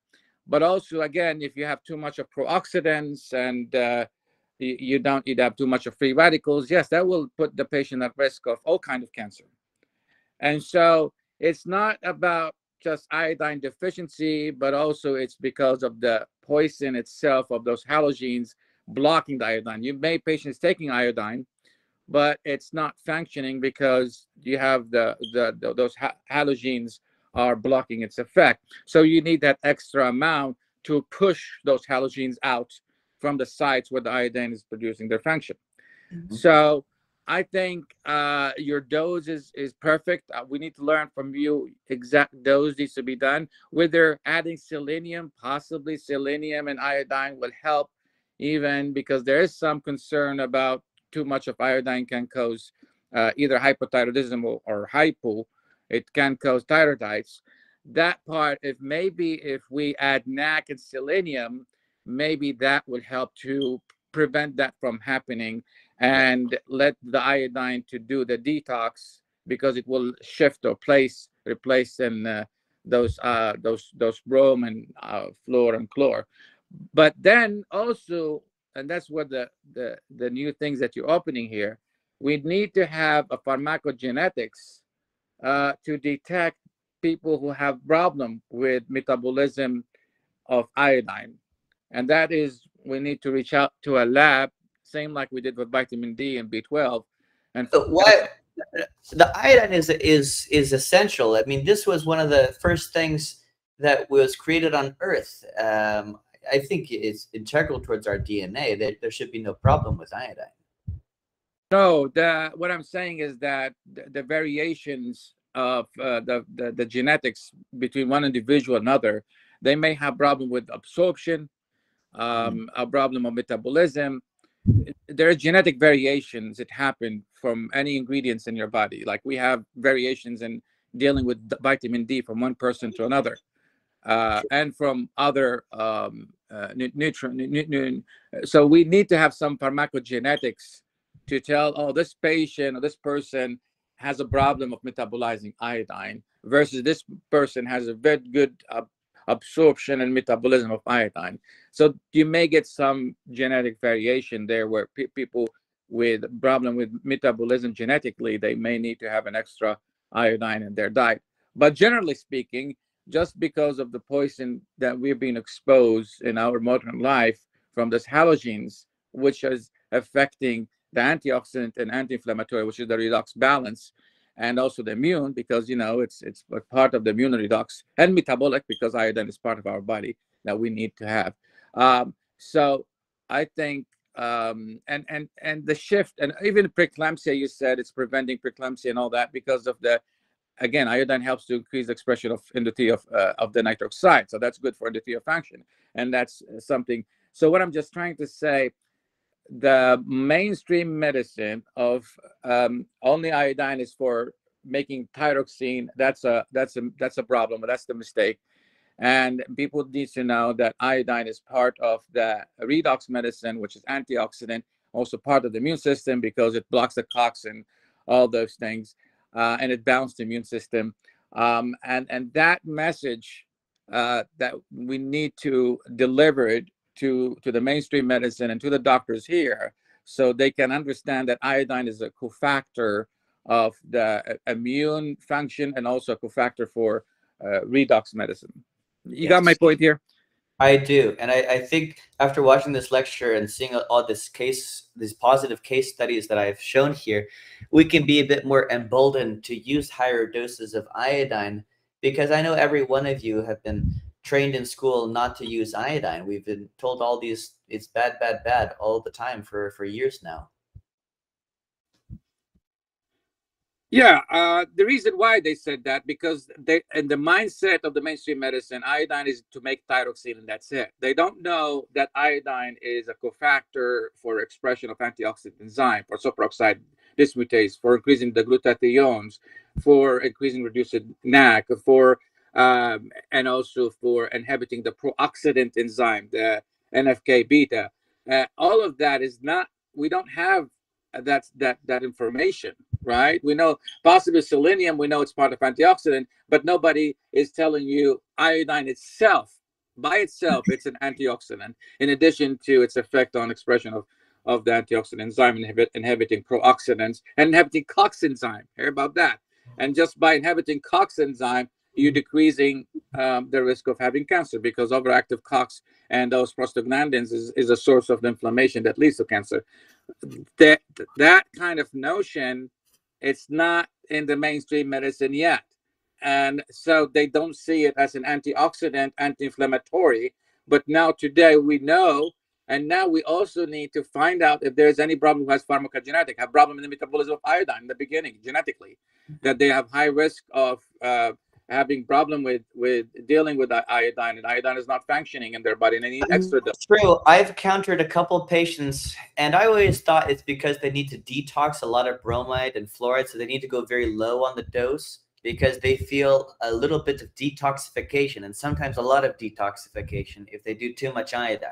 But also, again, if you have too much of pro-oxidants and uh, you, you don't eat up too much of free radicals, yes, that will put the patient at risk of all kind of cancer. And so it's not about just iodine deficiency, but also it's because of the poison itself of those halogens blocking the iodine. You may patients taking iodine, but it's not functioning because you have the, the, the those ha- halogens are blocking its effect. So you need that extra amount to push those halogens out from the sites where the iodine is producing their function. Mm-hmm. So I think uh, your dose is is perfect. Uh, we need to learn from you exact dose needs to be done. Whether adding selenium, possibly selenium and iodine will help, even because there is some concern about too much of iodine can cause uh, either hypothyroidism or, or hypo. It can cause thyroiditis. That part, if maybe if we add NAC and selenium, maybe that would help to prevent that from happening and let the iodine to do the detox because it will shift or place replace in uh, those uh, those those brom and uh, fluor and chlor but then also and that's what the, the the new things that you're opening here we need to have a pharmacogenetics uh, to detect people who have problem with metabolism of iodine and that is we need to reach out to a lab same like we did with vitamin D and B12. And so why the iodine is is is essential. I mean, this was one of the first things that was created on Earth. Um, I think it's integral towards our DNA. That there should be no problem with iodine. No, the what I'm saying is that the, the variations of uh, the, the the genetics between one individual and another, they may have problem with absorption, um, mm-hmm. a problem of metabolism, there are genetic variations that happen from any ingredients in your body. Like we have variations in dealing with vitamin D from one person to another, uh, and from other um, uh. So we need to have some pharmacogenetics to tell, oh, this patient or this person has a problem of metabolizing iodine versus this person has a very good uh, absorption and metabolism of iodine. So you may get some genetic variation there where pe- people with problem with metabolism genetically, they may need to have an extra iodine in their diet. But generally speaking, just because of the poison that we've been exposed in our modern life from this halogens, which is affecting the antioxidant and anti-inflammatory, which is the redox balance, and also the immune because you know it's it's part of the immune redox and metabolic because iodine is part of our body that we need to have. Um, so I think um, and and and the shift and even preeclampsia, you said it's preventing preeclampsia and all that because of the again iodine helps to increase the expression of endothelial of, uh, of the nitric oxide, so that's good for endothelial function, and that's something. So what I'm just trying to say the mainstream medicine of um, only iodine is for making thyroxine that's a that's a that's a problem that's the mistake and people need to know that iodine is part of the redox medicine which is antioxidant also part of the immune system because it blocks the cox and all those things uh, and it balanced the immune system. Um, and and that message uh, that we need to deliver it to to the mainstream medicine and to the doctors here, so they can understand that iodine is a cofactor of the uh, immune function and also a cofactor for uh, redox medicine. You yes. got my point here. I do, and I, I, think after watching this lecture and seeing all this case, these positive case studies that I've shown here, we can be a bit more emboldened to use higher doses of iodine because I know every one of you have been trained in school not to use iodine. We've been told all these it's bad, bad, bad all the time for for years now. Yeah, uh, the reason why they said that because they in the mindset of the mainstream medicine, iodine is to make thyroxine, and that's it. They don't know that iodine is a cofactor for expression of antioxidant enzyme for superoxide dismutase, for increasing the glutathiones, for increasing reduced NAC, for um, and also for inhibiting the pro-oxidant enzyme, the NFK beta. Uh, all of that is not. We don't have that that that information right? We know possibly selenium, we know it's part of antioxidant, but nobody is telling you iodine itself, by itself, it's an antioxidant, in addition to its effect on expression of, of the antioxidant enzyme inhibit, inhibiting pro-oxidants and inhibiting COX enzyme. Hear about that. And just by inhibiting COX enzyme, you're decreasing um, the risk of having cancer because overactive COX and those prostaglandins is, is a source of the inflammation that leads to cancer. That, that kind of notion it's not in the mainstream medicine yet. And so they don't see it as an antioxidant, anti inflammatory. But now, today, we know. And now we also need to find out if there's any problem who has pharmacogenetic, have problem in the metabolism of iodine in the beginning, genetically, that they have high risk of uh, having problem with with dealing with iodine and iodine is not functioning in their body and they need um, extra dose. True. I've countered a couple of patients and I always thought it's because they need to detox a lot of bromide and fluoride. So they need to go very low on the dose because they feel a little bit of detoxification and sometimes a lot of detoxification if they do too much iodine.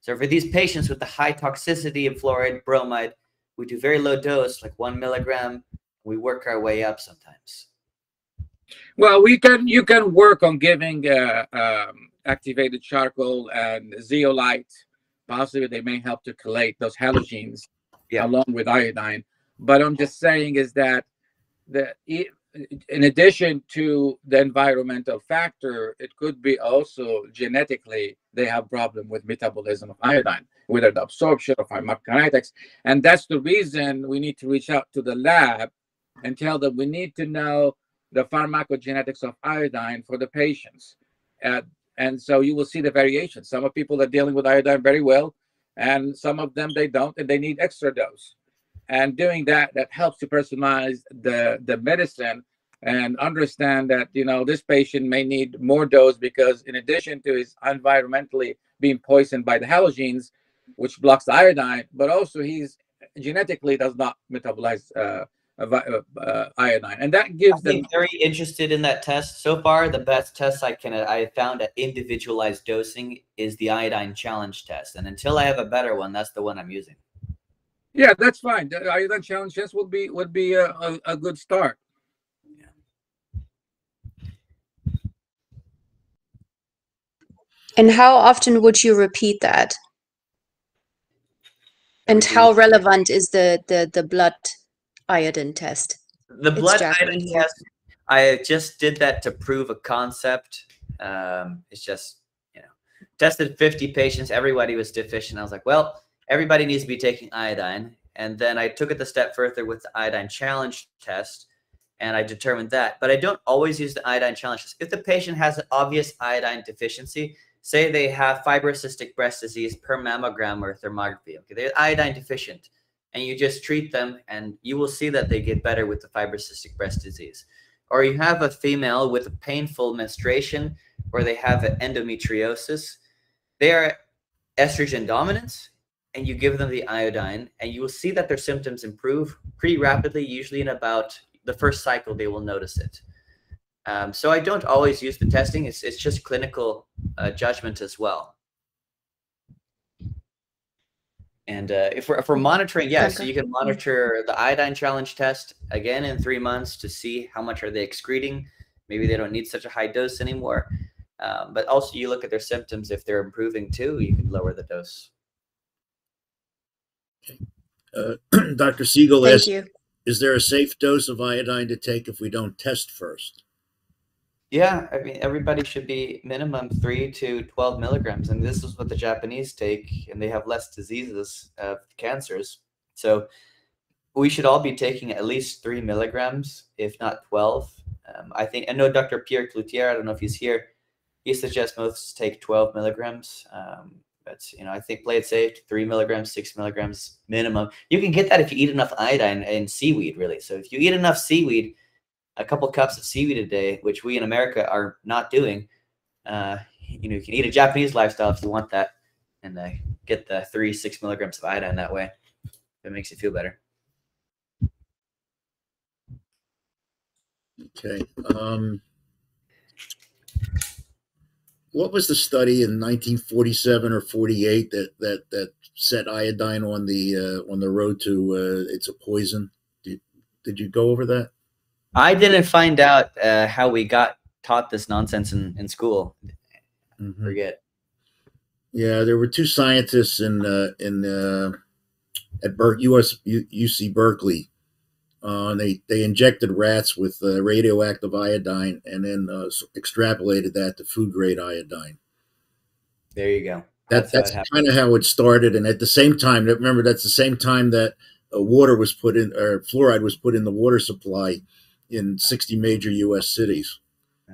So for these patients with the high toxicity of fluoride, bromide, we do very low dose, like one milligram. We work our way up sometimes. Well, we can you can work on giving uh, um, activated charcoal and zeolite. Possibly they may help to collate those halogens yeah. along with iodine. But I'm just saying is that the in addition to the environmental factor, it could be also genetically they have problem with metabolism of iodine, whether the absorption of pharmacokinetics. And that's the reason we need to reach out to the lab and tell them we need to know the pharmacogenetics of iodine for the patients. Uh, and so you will see the variation. Some of people are dealing with iodine very well, and some of them they don't, and they need extra dose. And doing that, that helps to personalize the, the medicine and understand that you know this patient may need more dose because in addition to his environmentally being poisoned by the halogens, which blocks iodine, but also he's genetically does not metabolize uh, uh, uh, iodine, and that gives them very interested in that test. So far, the best test I can I found at individualized dosing is the iodine challenge test, and until I have a better one, that's the one I'm using. Yeah, that's fine. The iodine challenge test would be would be a, a, a good start. And how often would you repeat that? And how relevant is the the the blood iodine test. The blood iodine test, I just did that to prove a concept. Um, it's just, you know, tested 50 patients. Everybody was deficient. I was like, well, everybody needs to be taking iodine. And then I took it the step further with the iodine challenge test and I determined that. But I don't always use the iodine challenge test. If the patient has an obvious iodine deficiency, say they have fibrocystic breast disease per mammogram or thermography, okay, they're iodine deficient and you just treat them and you will see that they get better with the fibrocystic breast disease. Or you have a female with a painful menstruation or they have an endometriosis. They are estrogen dominant and you give them the iodine and you will see that their symptoms improve pretty rapidly, usually in about the first cycle they will notice it. Um, so I don't always use the testing. It's, it's just clinical uh, judgment as well. And uh, if we're if we're monitoring, yes, Okay. you can monitor the iodine challenge test again in three months to see how much are they excreting. Maybe they don't need such a high dose anymore. Um, but also, you look at their symptoms. If they're improving too, you can lower the dose. Uh, Dr. Siegel Thank asked, you. is there a safe dose of iodine to take if we don't test first? Yeah, I mean, everybody should be minimum three to 12 milligrams. And this is what the Japanese take, and they have less diseases of cancers. So we should all be taking at least three milligrams, if not 12. Um, I think, I know Dr. Pierre Cloutier, I don't know if he's here, he suggests most take 12 milligrams. Um, but, you know, I think play it safe, three milligrams, six milligrams minimum. You can get that if you eat enough iodine and seaweed, really. So if you eat enough seaweed, a couple cups of seaweed a day, which we in America are not doing. Uh, you know, you can eat a Japanese lifestyle if you want that, and uh, get the three six milligrams of iodine that way. It makes you feel better. Okay. Um, what was the study in 1947 or 48 that that that set iodine on the uh, on the road to uh, it's a poison? Did, did you go over that? I didn't find out uh, how we got taught this nonsense in, in school. Mhm. Forget. Yeah, there were two scientists in uh, in uh, at Ber- US U- UC Berkeley. Uh, and they they injected rats with uh, radioactive iodine and then uh, extrapolated that to food grade iodine. There you go. That, That's that's kind of how it started. And at the same time, remember that's the same time that uh, water was put in, or fluoride was put in the water supply in 60 major U.S. cities.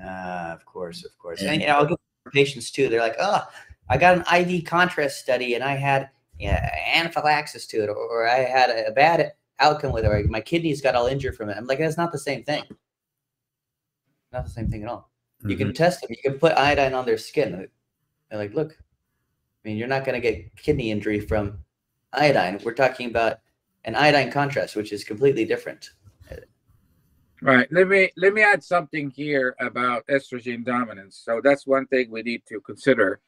Ah, of course, of course. And- And, you know, I'll get patients too. They're like, oh, I got an IV contrast study and I had yeah, anaphylaxis to it, or, or I had a, bad outcome with it, or my kidneys got all injured from it. I'm like, that's not the same thing. Not the same thing at all. You can test them. You can put iodine on their skin. They're like, look, I mean, you're not going to get kidney injury from iodine. We're talking about an iodine contrast, which is completely different. Right. Let me let me add something here about estrogen dominance. So that's one thing we need to consider.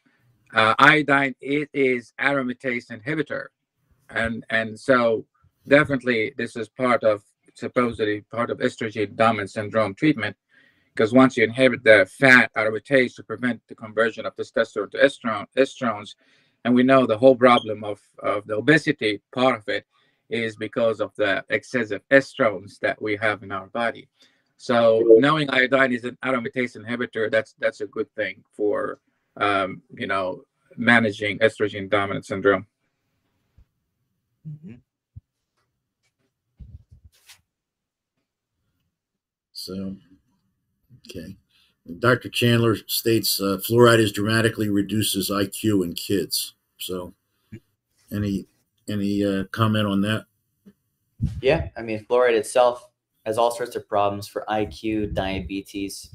Uh, iodine it is aromatase inhibitor, and and so definitely this is part of supposedly part of estrogen dominant syndrome treatment because once you inhibit the fat aromatase to prevent the conversion of testosterone to estrone, estrogens, and we know the whole problem of of the obesity part of it is because of the excessive estrogens that we have in our body. So knowing iodine is an aromatase inhibitor, that's that's a good thing for um, you know managing estrogen dominant syndrome. So, okay. Dr. Chandler states uh, fluoride is dramatically reduces IQ in kids. So, any any uh, comment on that? Yeah, I mean, fluoride itself has all sorts of problems for IQ, diabetes,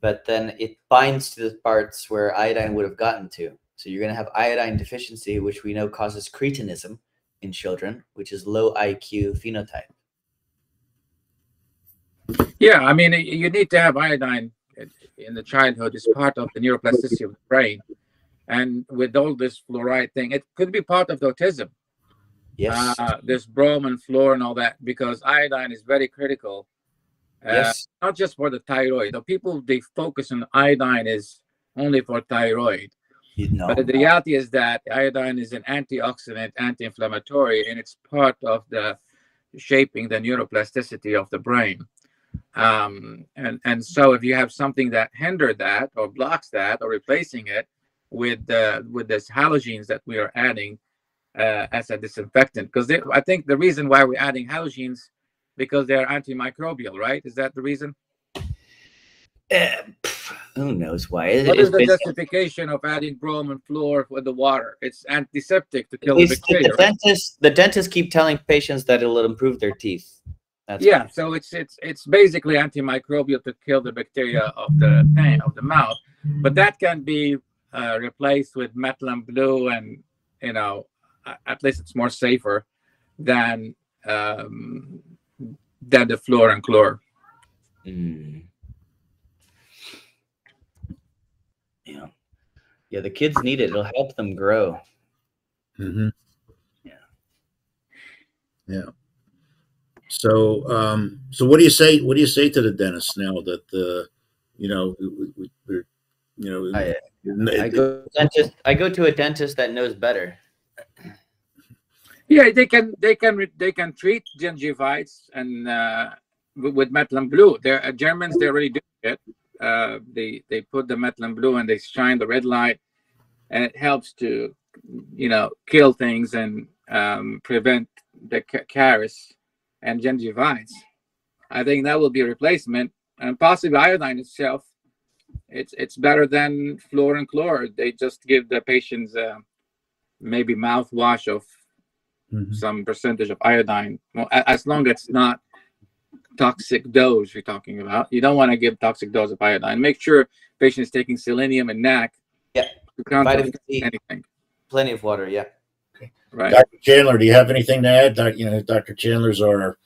but then it binds to the parts where iodine would have gotten to. So you're going to have iodine deficiency, which we know causes cretinism in children, which is low IQ phenotype. Yeah, I mean you need to have iodine in the childhood as part of the neuroplasticity of the brain, and with all this fluoride thing, it could be part of the autism. Yes. uh, this brom and fluor and all that because iodine is very critical uh, yes. not just for the thyroid the people they focus on iodine is only for thyroid You know. but the reality is that iodine is an antioxidant anti-inflammatory and it's part of the shaping the neuroplasticity of the brain um, and and so if you have something that hinder that or blocks that or replacing it with uh, with this halogens that we are adding uh, as a disinfectant because I think the reason why we're adding halogens because they're antimicrobial, right? Is that the reason? Eh, pff, who knows why? It- What it's the justification of adding brom and fluor with the water? It's antiseptic to kill the bacteria. the right? dentists, the dentists keep telling patients that it'll improve their teeth. That's Yeah, so it's it's it's basically antimicrobial to kill the bacteria of the pain of the mouth, but that can be uh, replaced with methylene blue, and you know, at least it's more safer than um, than the fluor and chlor. Mm. Yeah. Yeah, the kids need it. It'll help them grow. Mm-hmm. Yeah. Yeah. So, um, so what do you say? What do you say to the dentist now that the, you know, we- we- we're, you know, I, n- I go dentist. I go to a dentist that knows better. Yeah, they can they can they can treat gingivitis and uh, with, methylene blue. They're uh, Germans. They already do it. Uh, they they put the methylene blue and they shine the red light, and it helps to, you know, kill things and um, prevent the caries and gingivitis. I think that will be a replacement, and possibly iodine itself. It's it's better than fluor and chlor. They just give the patients uh, maybe mouthwash of Mhm. some percentage of iodine. Well, as long as it's not toxic dose you're talking about. You don't want to give toxic dose of iodine. Make sure patient is taking selenium and NAC. Yeah. Vitamin C, anything. plenty of water. Yeah. Right. Dr. Chandler, do you have anything to add? Doc- You know, Dr. Chandler's our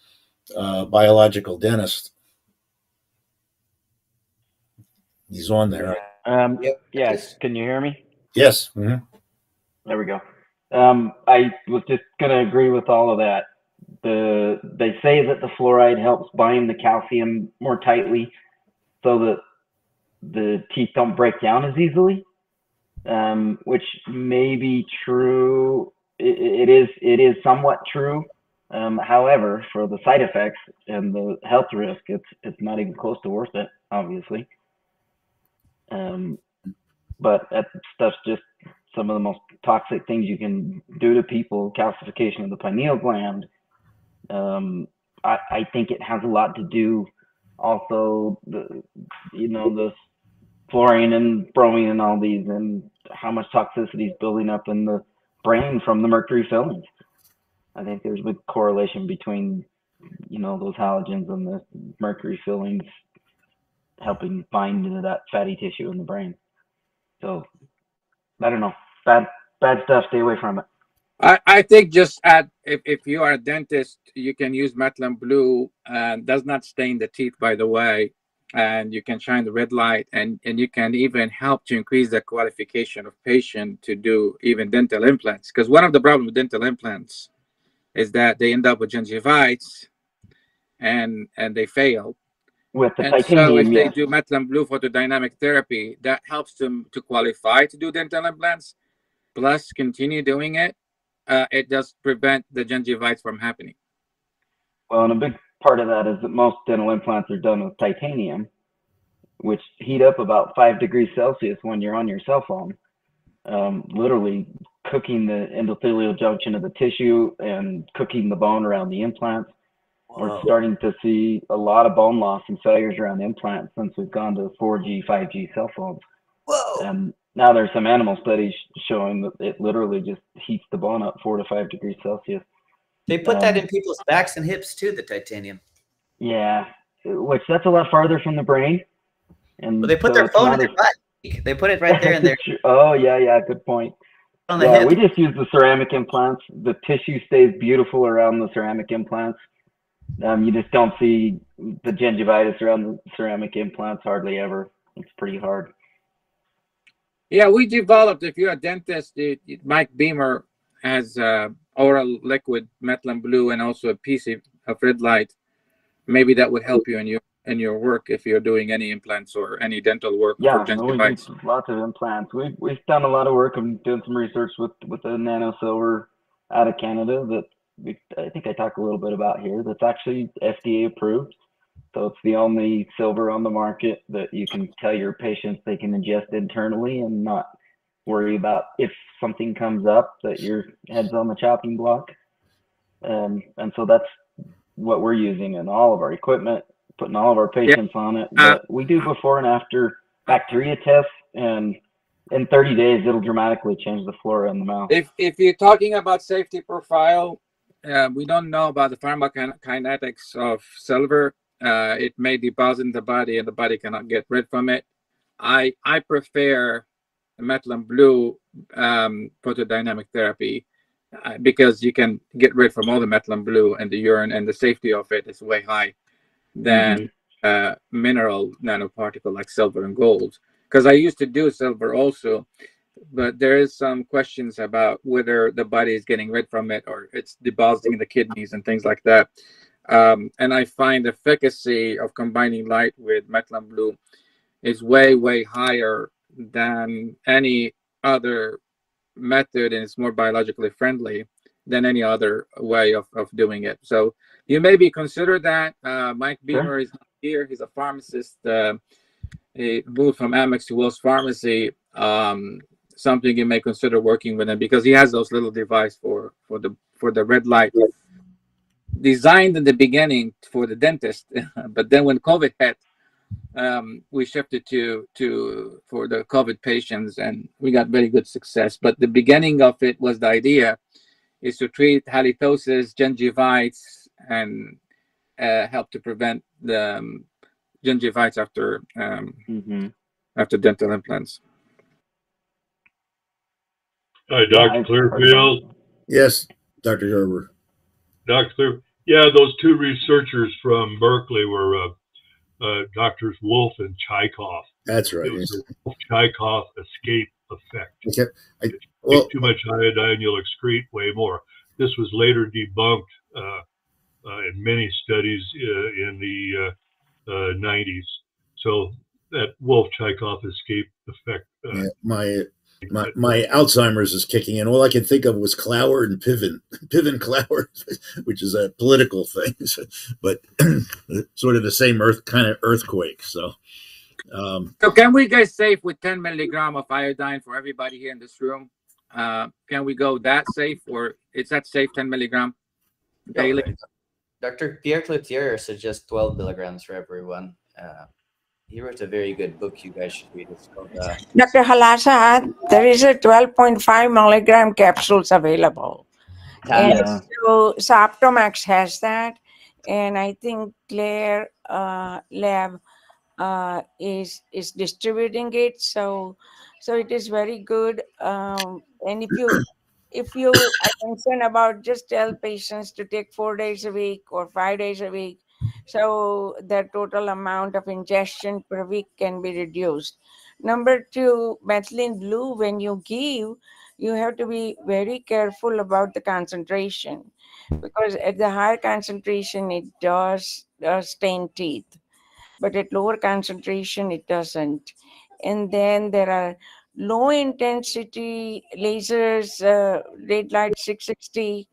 uh, biological dentist. He's on there. Um, Yep. yes, can you hear me? Yes. mhm. There we go. Um, I was just gonna agree with all of that. The they say that the fluoride helps bind the calcium more tightly, so that the teeth don't break down as easily. Um, which may be true. It, it is it is somewhat true. Um, however, for the side effects and the health risk, it's it's not even close to worth it. Obviously. Um, but that stuff's just some of the most toxic things you can do to people calcification of the pineal gland. Um, I, I think it has a lot to do also the you know the fluorine and bromine and all these and how much toxicity is building up in the brain from the mercury fillings. I think there's a big correlation between you know those halogens and the mercury fillings helping bind into that fatty tissue in the brain. So I don't know. Bad bad stuff. Stay away from it. I, I think just add if, if you are a dentist, you can use methylene blue and does not stain the teeth, by the way. And you can shine the red light and, and you can even help to increase the qualification of patient to do even dental implants. Because one of the problems with dental implants is that they end up with gingivitis and and they fail. With the And so if titanium, they yes. do methylene blue photodynamic therapy, that helps them to qualify to do dental implants. Plus, continue doing it. Uh, it does prevent the gingivitis from happening. Well, and a big part of that is that most dental implants are done with titanium, which heat up about five degrees Celsius when you're on your cell phone, um, literally cooking the endothelial junction of the tissue and cooking the bone around the implants. We're starting to see a lot of bone loss and failures around implants since we've gone to 4G, 5G cell phones. Whoa. And now there's some animal studies showing that it literally just heats the bone up four to five degrees Celsius. They put that um, in people's backs and hips too. The titanium. Yeah, which that's a lot farther from the brain. And Well, they put so their phone in their butt. They put it right there in their oh yeah, yeah, good point. on the Yeah, hip. we just use the ceramic implants. The tissue stays beautiful around the ceramic implants. Um, you just don't see the gingivitis around the ceramic implants hardly ever. It's pretty hard. Yeah, we developed. If you're a dentist, it, it- Mike Beamer has uh, oral liquid methylene blue and also a piece of red light. Maybe that would help you in your in your work if you're doing any implants or any dental work Yeah, for we do lots of implants. We've we've done a lot of work. I'm doing some research with with the nano silver out of Canada that I think I talked a little bit about here. That's actually FDA approved. So it's the only silver on the market that you can tell your patients they can ingest internally and not worry about if something comes up that your head's on the chopping block. Um, and so that's what we're using in all of our equipment, putting all of our patients on it. Uh, But we do before and after bacteria tests, and in 30 days, it'll dramatically change the flora in the mouth. If if you're talking about safety profile, uh, we don't know about the pharmacokinetics of silver. Uh, it may deposit in the body, and the body cannot get rid from it. I I prefer methylene blue um, photodynamic therapy uh, because you can get rid from all the methylene blue and the urine, and the safety of it is way high than uh, mineral nanoparticle like silver and gold. Because I used to do silver also. But there is some questions about whether the body is getting rid from it or it's depositing in the kidneys and things like that. Um, and I find the efficacy of combining light with Methylene Blue is way, way higher than any other method, and it's more biologically friendly than any other way of, of doing it. So you maybe consider that. Uh, Mike Beamer is not here. He's a pharmacist. Uh, he moved from Amex to Wells Pharmacy. Um, something you may consider working with him because he has those little device for for the for the red light designed in the beginning for the dentist, but then when COVID hit, um, we shifted to to for the COVID patients, and we got very good success. But the beginning of it was the idea is to treat halitosis, gingivitis, and uh, help to prevent the um, gingivitis after um, hmm after dental implants. Hi, Dr. Clearfield. Yes, Dr. Gerber. Dr. Clear, yeah, those two researchers from Berkeley were uh, uh, doctors Wolf and Chaikoff. That's right. It was the Wolf-Chaikoff escape effect. Okay. I, well, too much iodine, you'll excrete way more. This was later debunked uh, uh, in many studies uh, in the uh, uh, 90s. So that Wolf-Chaikoff escape effect. Uh, yeah, my my my Alzheimer's is kicking in. All I can think of was Cloward and Piven, Piven Cloward, which is a political thing, but sort of the same earth kind of earthquake. So, um, So can we get safe with 10 milligram of iodine for everybody here in this room? Uh, can we go that safe or is that safe 10 milligram daily? Dr. Pierre Cloutier suggests 12 milligrams for everyone. Uh, he wrote a very good book you guys should read. It's called uh, Dr. Halasa, there is a 12.5 milligram capsules available. And Yeah. so, so Optimox has that. And I think Claire uh, Lab uh, is is distributing it. So so it is very good. Um, and if you if you are concerned about just tell patients to take four days a week or five days a week, so the total amount of ingestion per week can be reduced. Number two, methylene blue, when you give, you have to be very careful about the concentration because at the higher concentration, it does, does stain teeth, but at lower concentration, it doesn't. And then there are low intensity lasers, uh, red light 660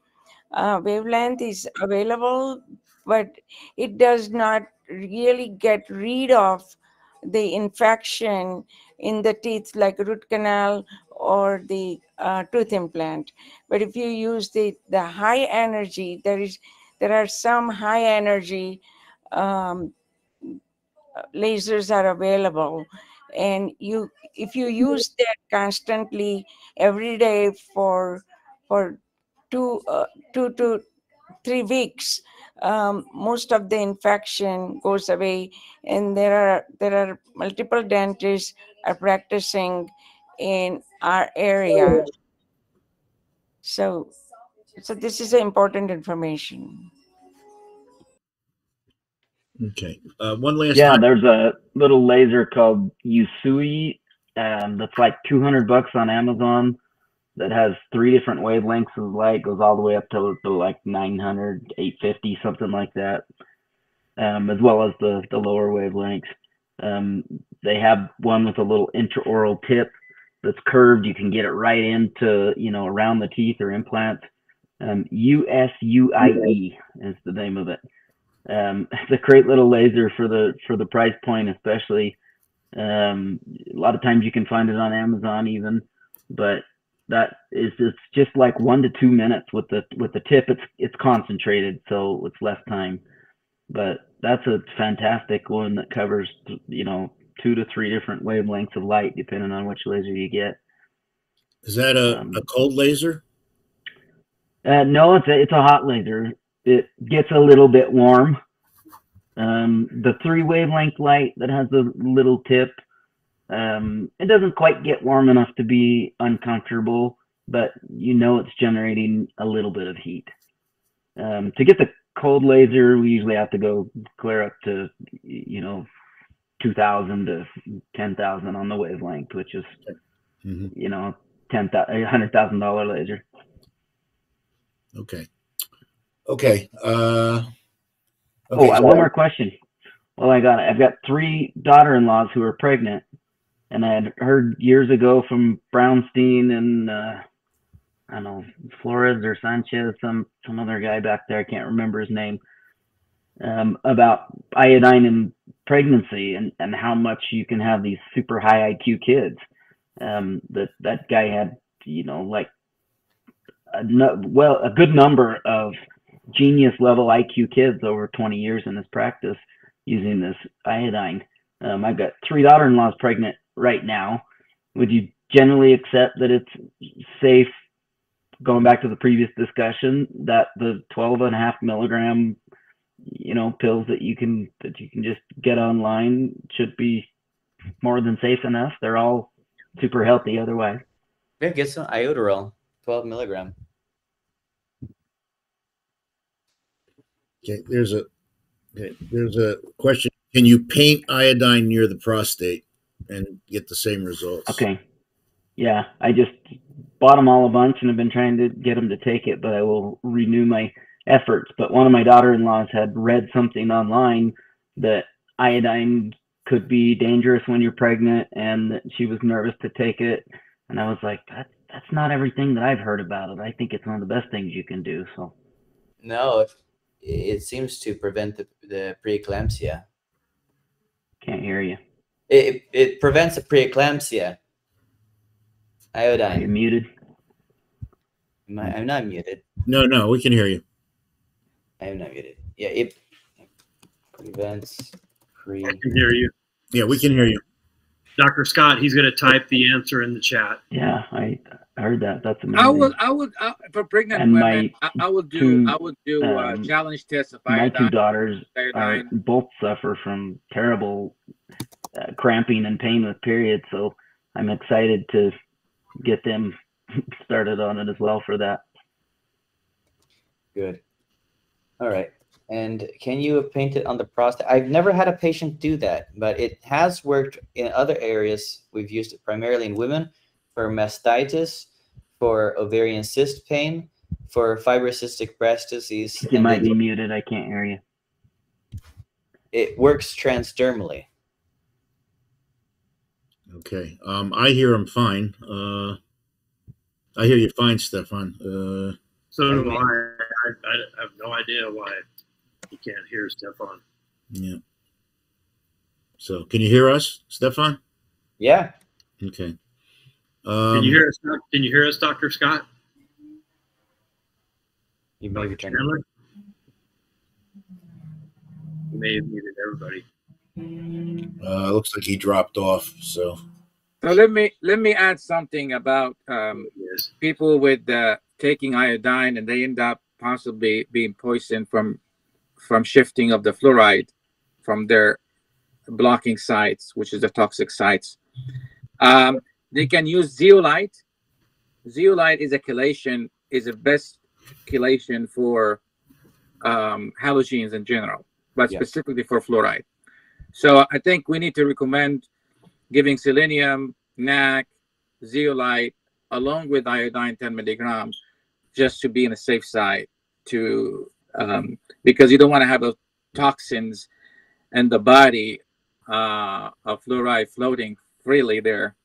uh, wavelength is available, but it does not really get rid of the infection in the teeth like root canal or the uh, tooth implant. But if you use the the high energy there is there are some high energy um, lasers are available. And you if you use that constantly every day for for two uh, two to three weeks um, most of the infection goes away and there are there are multiple dentists are practicing in our area so so this is important information okay. Uh, one last Yeah, time. there's a little laser called Usui um, that's like 200 bucks on Amazon that has three different wavelengths of light, goes all the way up to, to like 900, 850, something like that, um, as well as the, the lower wavelengths. Um, they have one with a little intraoral tip that's curved. You can get it right into, you know, around the teeth or implants. Um, USUIE is the name of it. Um, it's a great little laser for the for the price point, especially. Um, a lot of times you can find it on Amazon even, but that is it's just like one to two minutes with the with the tip. It's it's concentrated, so it's less time. But that's a fantastic one that covers you know two to three different wavelengths of light depending on which laser you get. Is that a, um, a cold laser? Uh, no, it's a it's a hot laser. It gets a little bit warm. Um, the three wavelength light that has the little tip, um, it doesn't quite get warm enough to be uncomfortable, but you know it's generating a little bit of heat. Um, to get the cold laser, we usually have to go clear up to you know 2,000 to 10,000 on the wavelength, which is Mhm. you know, ten hundred thousand dollar laser. Okay. Okay. Uh, Oh, okay, uh, so- one more question. Well, I got it. I've got three daughter-in-laws who are pregnant, and I had heard years ago from Brownstein and uh, I don't know Flores or Sanchez, some some other guy back there. I can't remember his name. Um, about iodine in pregnancy and, and how much you can have these super high IQ kids. Um, that that guy had, you know, like a, nu- well a good number of genius level IQ kids over 20 years in his practice using this iodine. Um, I've got three daughter-in-laws pregnant right now. Would you generally accept that it's safe, going back to the previous discussion, that the 12 and a half milligram, you know, pills that you can that you can just get online should be more than safe enough? They're all super healthy otherwise. Yeah, get some iodoral, 12 milligram. Okay, there's a okay, there's a question. Can you paint iodine near the prostate and get the same results? Okay. Yeah, I just bought them all a bunch and have been trying to get them to take it, but I will renew my efforts. But one of my daughter-in-laws had read something online that iodine could be dangerous when you're pregnant, and that she was nervous to take it. And I was like, that, that's not everything that I've heard about it. I think it's one of the best things you can do. So No, it, it seems to prevent the, the preeclampsia. can't hear you. It, it prevents the preeclampsia. Are you Iodine. muted? Am I, I'm not muted. No, no, we can hear you. I'm not muted. Yeah, it prevents pre. I can hear you. Yeah, we can hear you. Dr. Scott, he's going to type the answer in the chat. Yeah, I I heard that. That's amazing. I would, I would, uh, for pregnant And women, I, I would do, two, I would do uh, um, challenge tests of my two daughters are both suffer from terrible uh, cramping and pain with periods so i'm excited to get them started on it as well for that Good. All right. And can you paint it on the prostate? I've never had a patient do that, but it has worked in other areas. We've used it primarily in women for mastitis, for ovarian cyst pain, for fibrocystic breast disease. you might be muted i can't hear you it works transdermally. Okay. Um, I hear him fine. Uh, I hear you fine, Stefan. Uh, So do I. I, I have no idea why you can't hear Stefan. yeah. So, can you hear us, Stefan? Yeah. Okay. Can Um, you hear us? Can you hear us, Dr. Scott? You may be turned- Chandler? You may have muted everybody. Uh, looks like he dropped off. So, So let me let me add something about um, Yes. people with uh, taking iodine and they end up possibly being poisoned from from shifting of the fluoride from their blocking sites, which is the toxic sites. Um, they can use zeolite. Zeolite is a chelation, is a best chelation for um, halogens in general, but Yeah. specifically for fluoride. So I think we need to recommend giving selenium, NAC, zeolite, along with iodine 10 milligrams, just to be in a safe side. To um, because you don't want to have those toxins in the body uh, of fluoride floating freely there.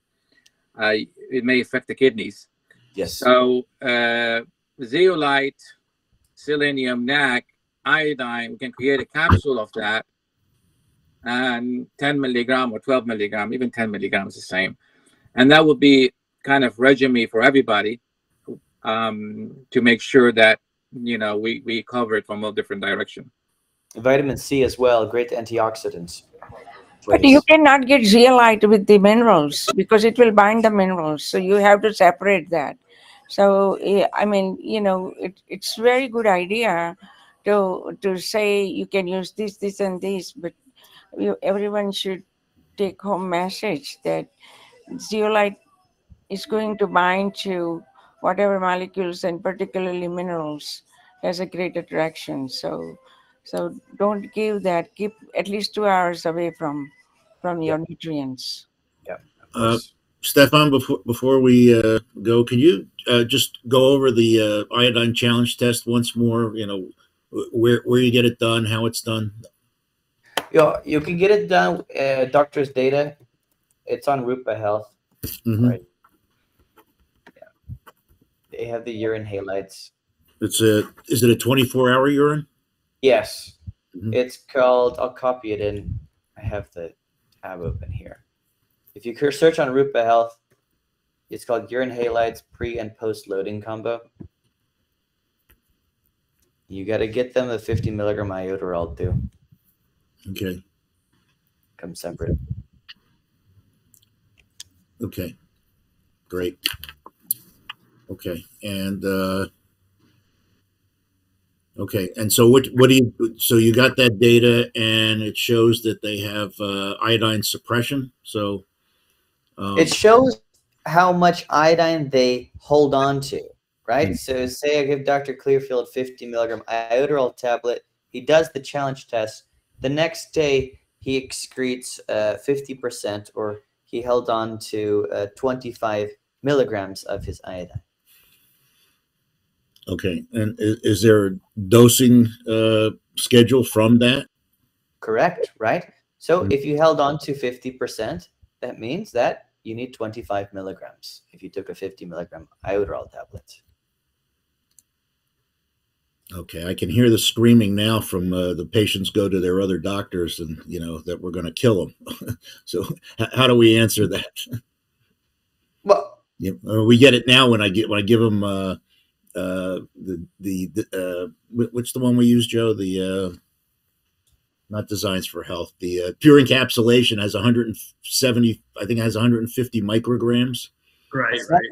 Uh, it may affect the kidneys. Yes. So uh, zeolite, selenium, NAC, iodine, we can create a capsule of that, and 10 milligram or 12 milligram, even 10 milligrams, the same, and that would be kind of regimen for everybody um, to make sure that you know we we cover it from all different direction. Vitamin C as well, great antioxidants. But you cannot get zeolite with the minerals because it will bind the minerals. So you have to separate that. So eh, I mean, you know, it, it's very good idea to to say you can use this, this, and this, but you, everyone should take home message that zeolite is going to bind to whatever molecules and particularly minerals has a great attraction. So so don't give that. Keep at least two hours away from from your nutrients. Yeah. Uh. Stefan, before before we uh, go, can you uh, just go over the uh, iodine challenge test once more? You know, where where you get it done, how it's done. You, you can get it done, uh, doctor's data. It's on Rupa Health. Mhm. Right. They have the urine halides. It's a is it a twenty four hour urine? Yes. Mhm. It's called, I'll copy it in. I have the tab open here. If you search on Rupa Health, it's called urine halides pre and post loading combo. You got to get them the 50 milligram iodoral too. Okay, Come separate. okay, great. Okay, and uh, okay, and so what what do you so you got that data and it shows that they have uh, iodine suppression. So um, It shows how much iodine they hold on to, right? Mm. So say I give Dr. Clearfield 50 milligram iodoral tablet. He does the challenge test. The next day he excretes uh, 50% or he held on to uh, 25 milligrams of his iodine. Okay, and is, is there a dosing uh, schedule from that? Correct, right? So Mm. if you held on to 50%, that means that you need 25 milligrams if you took a 50 milligram iodoral tablet. Okay, I can hear the screaming now from uh, the patients go to their other doctors and you know that we're going to kill them. so h- how do we answer that? Well, Yep. Uh, we get it now when I get when I give them uh, uh, the the, the uh, which the one we use, Joe? The uh, not designs for health. The uh, pure encapsulation has 170. I think it has 150 micrograms. Right, That's right.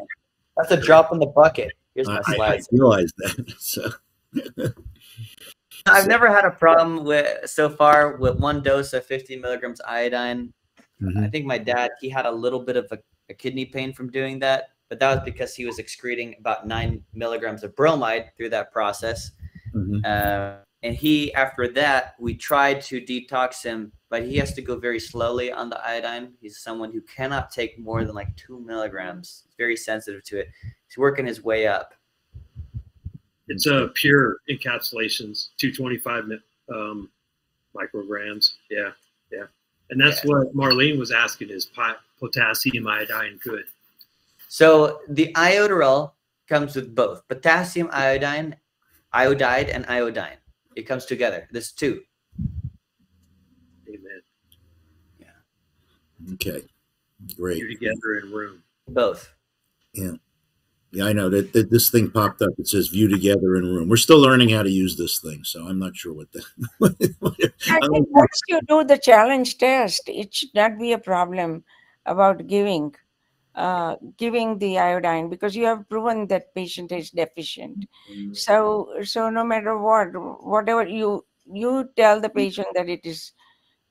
That's a drop in the bucket. Here's I, my I, I slides. realized that. So I've never had a problem with so far with one dose of 50 milligrams iodine. I mhm, think my dad he had a little bit of a, a kidney pain from doing that, but that was because he was excreting about nine milligrams of bromide through that process. mhm. Uh, and he, after that, we tried to detox him, but he has to go very slowly on the iodine. He's someone who cannot take more than like two milligrams. He's very sensitive to it. He's working his way up. It's a pure encapsulations, 225 um, micrograms. Yeah, yeah. And that's Yeah. what Marlene was asking is pot, potassium iodine good. So the iodoral comes with both potassium iodine, iodide, and iodine. It comes together. There's two. Amen. Yeah. Okay, great. You're together in room. Both. Yeah, I know that, that this thing popped up. It says "view together in room." We're still learning how to use this thing, so I'm not sure what the. I think once you do the challenge test, it should not be a problem about giving uh, giving the iodine because you have proven that patient is deficient. Mm-hmm. So so no matter what, whatever you you tell the mm-hmm. patient that it is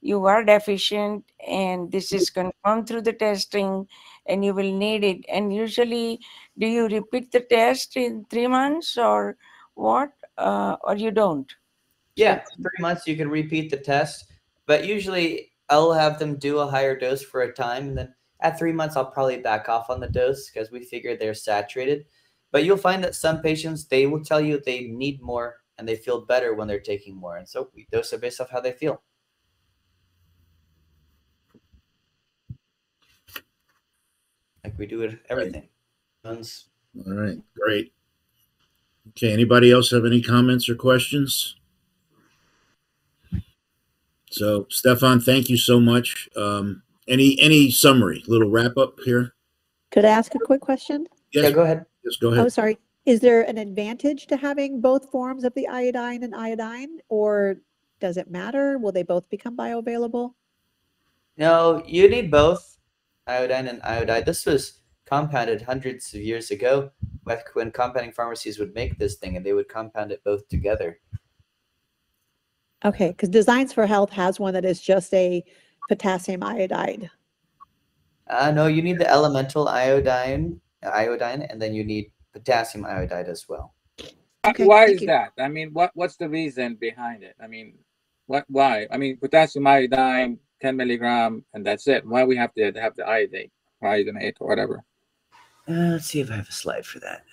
you are deficient and this is mm-hmm. confirmed through the testing and you will need it and usually do you repeat the test in three months or what uh, or you don't Yeah, three months you can repeat the test, but usually I'll have them do a higher dose for a time, and then at three months I'll probably back off on the dose because we figure they're saturated. But you'll find that some patients they will tell you they need more and they feel better when they're taking more, and so we dose it based off how they feel. Like we do with everything. Ones- All right, great. Okay, anybody else have any comments or questions? So, Stefan, thank you so much. Um, any any summary, little wrap up here? Could I ask a quick question? Yeah, go ahead. yes, go ahead. Oh, sorry. Is there an advantage to having both forms of the iodine and iodine, or does it matter? Will they both become bioavailable? No, you need both iodine and iodide. This was compounded hundreds of years ago when compounding pharmacies would make this thing and they would compound it both together. Okay, because Designs for Health has one that is just a potassium iodide. Uh, no, you need the elemental iodine, iodine, and then you need potassium iodide as well. Okay, Why is you. that? I mean, what what's the reason behind it? I mean, what why? I mean, potassium iodine, 10 milligram, and that's it. Why we have to have the iodine? iodinate or whatever. Uh, let's see if I have a slide for that.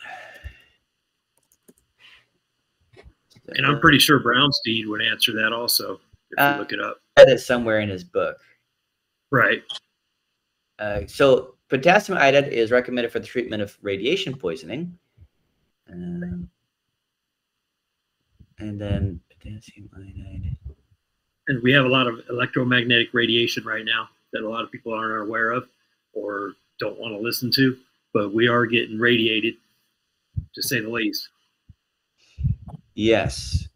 And I'm pretty sure Brownstein would answer that also if Uh, you look it up. That is somewhere in his book. Right. Uh, so potassium iodide is recommended for the treatment of radiation poisoning. Um, and then potassium iodide. And we have a lot of electromagnetic radiation right now that a lot of people aren't aware of or don't want to listen to, but we are getting radiated, to say the least. Yes.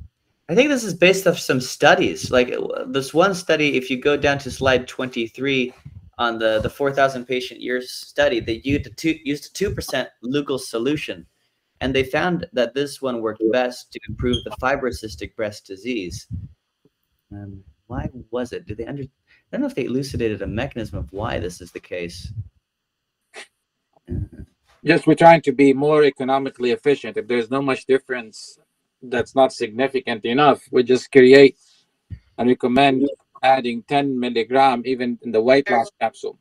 I think this is based off some studies. Like uh, this one study, if you go down to slide 23 on the, the 4,000 patient years study, they used a two, used a 2% Lugol solution. And they found that this one worked best to improve the fibrocystic breast disease. Um, why was it? Did they under? I don't know if they elucidated a mechanism of why this is the case. Just we're trying to be more economically efficient. If there's no much difference that's not significant enough, we just create and recommend adding 10 milligram even in the weight loss capsule.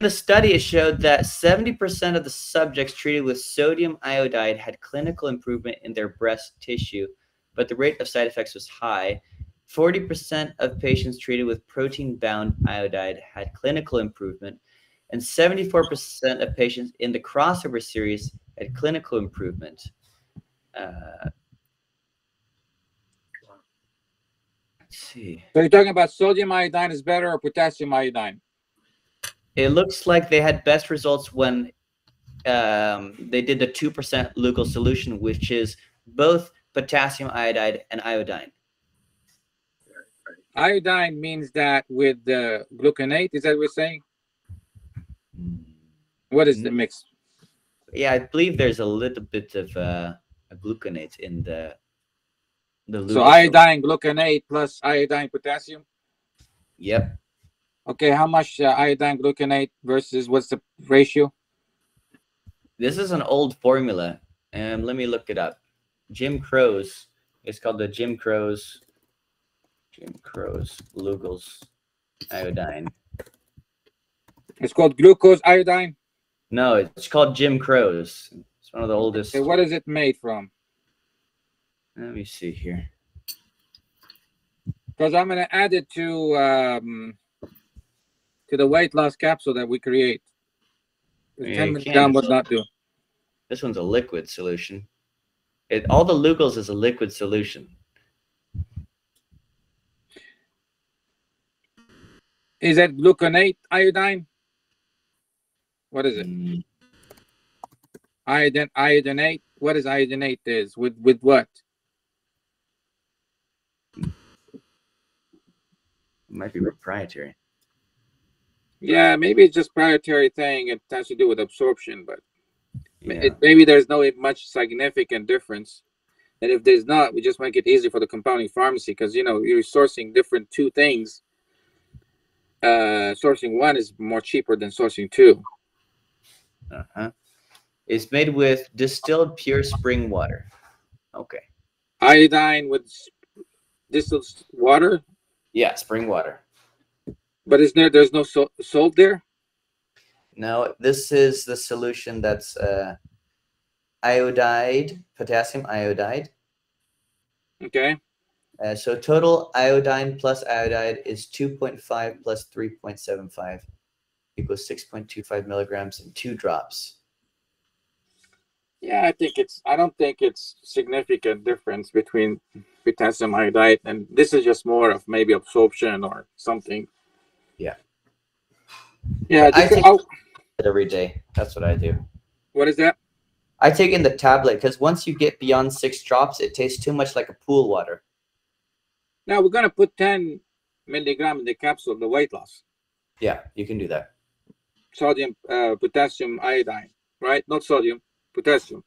The study it showed that 70% of the subjects treated with sodium iodide had clinical improvement in their breast tissue, but the rate of side effects was high. 40% of patients treated with protein bound iodide had clinical improvement, and 74% of patients in the crossover series had clinical improvement. Uh, let's see. So you're talking about sodium iodine is better or potassium iodine? It looks like they had best results when um, they did the 2% Lugol solution, which is both potassium iodide and iodine. Iodine means that with the gluconate, is that what we're saying? What is the mix? Yeah, I believe there's a little bit of uh, a gluconate in the the. So iodine gluconate plus iodine potassium. Yep. Okay, how much uh, iodine gluconate versus what's the ratio? This is an old formula. Um, let me look it up. Jim Crow's. It's called the Jim Crow's. Jim Crow's Lugol's iodine. It's called glucose iodine. No, it's called Jim Crow's. It's one of the oldest. Okay, what is it made from? Let me see here. Because I'm gonna add it to um, to the weight loss capsule that we create. Yeah, 10 you milligram would not do. This one's a liquid solution. It all the Lugol's is a liquid solution. Is that gluconate iodine? What is it? Mm, Iodine, iodinate. What is iodinate? Is with with what? It might be proprietary. Yeah, maybe it's just proprietary thing. It has to do with absorption, but Yeah. it, maybe there's no much significant difference. And if there's not, we just make it easy for the compounding pharmacy because you know you're sourcing different two things. Uh, sourcing one is more cheaper than sourcing two. Uh-huh. It's made with distilled pure spring water. Okay. Iodine with distilled water, Yeah, spring water. but is there there's no salt, salt there? No, this is the solution that's uh, iodide, potassium iodide. Okay, Uh, so total iodine plus iodide is 2.5 plus 3.75 equals 6.25 milligrams in two drops. yeah, I think it's. I don't think it's significant difference between potassium iodide and this is just more of maybe absorption or something. Yeah. Yeah. I oh, Every day. That's what I do. what is that? I take in the tablet because once you get beyond six drops, it tastes too much like a pool water. Now we're gonna put 10 milligram in the capsule, the weight loss. Yeah, you can do that. Sodium, uh, potassium iodine, right? Not sodium, potassium.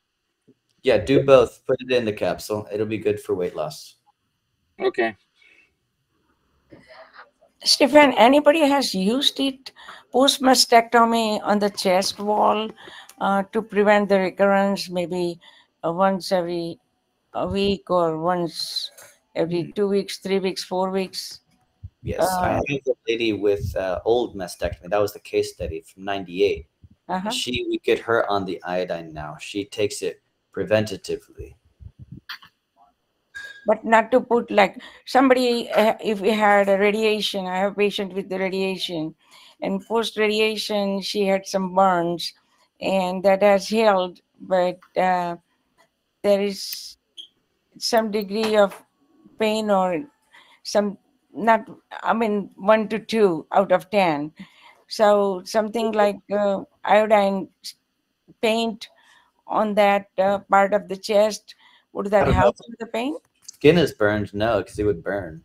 Yeah, do both. Put it in the capsule. It'll be good for weight loss. Okay. Stefan, anybody has used it post mastectomy on the chest wall uh, to prevent the recurrence, maybe uh, once every a week or once every two weeks, three weeks, four weeks? Yes, I Uh, have a lady with uh, old mastectomy. That was the case study from '98. Uh-huh. She we get her on the iodine now. She takes it preventatively. But not to put like somebody, uh, if we had a radiation, I have a patient with the radiation, and post radiation, she had some burns, and that has healed, but uh, there is some degree of pain or some not i mean one to two out of ten so something like uh, iodine paint on that uh, part of the chest would that know. help with the pain Skin is burned, no, because it would burn.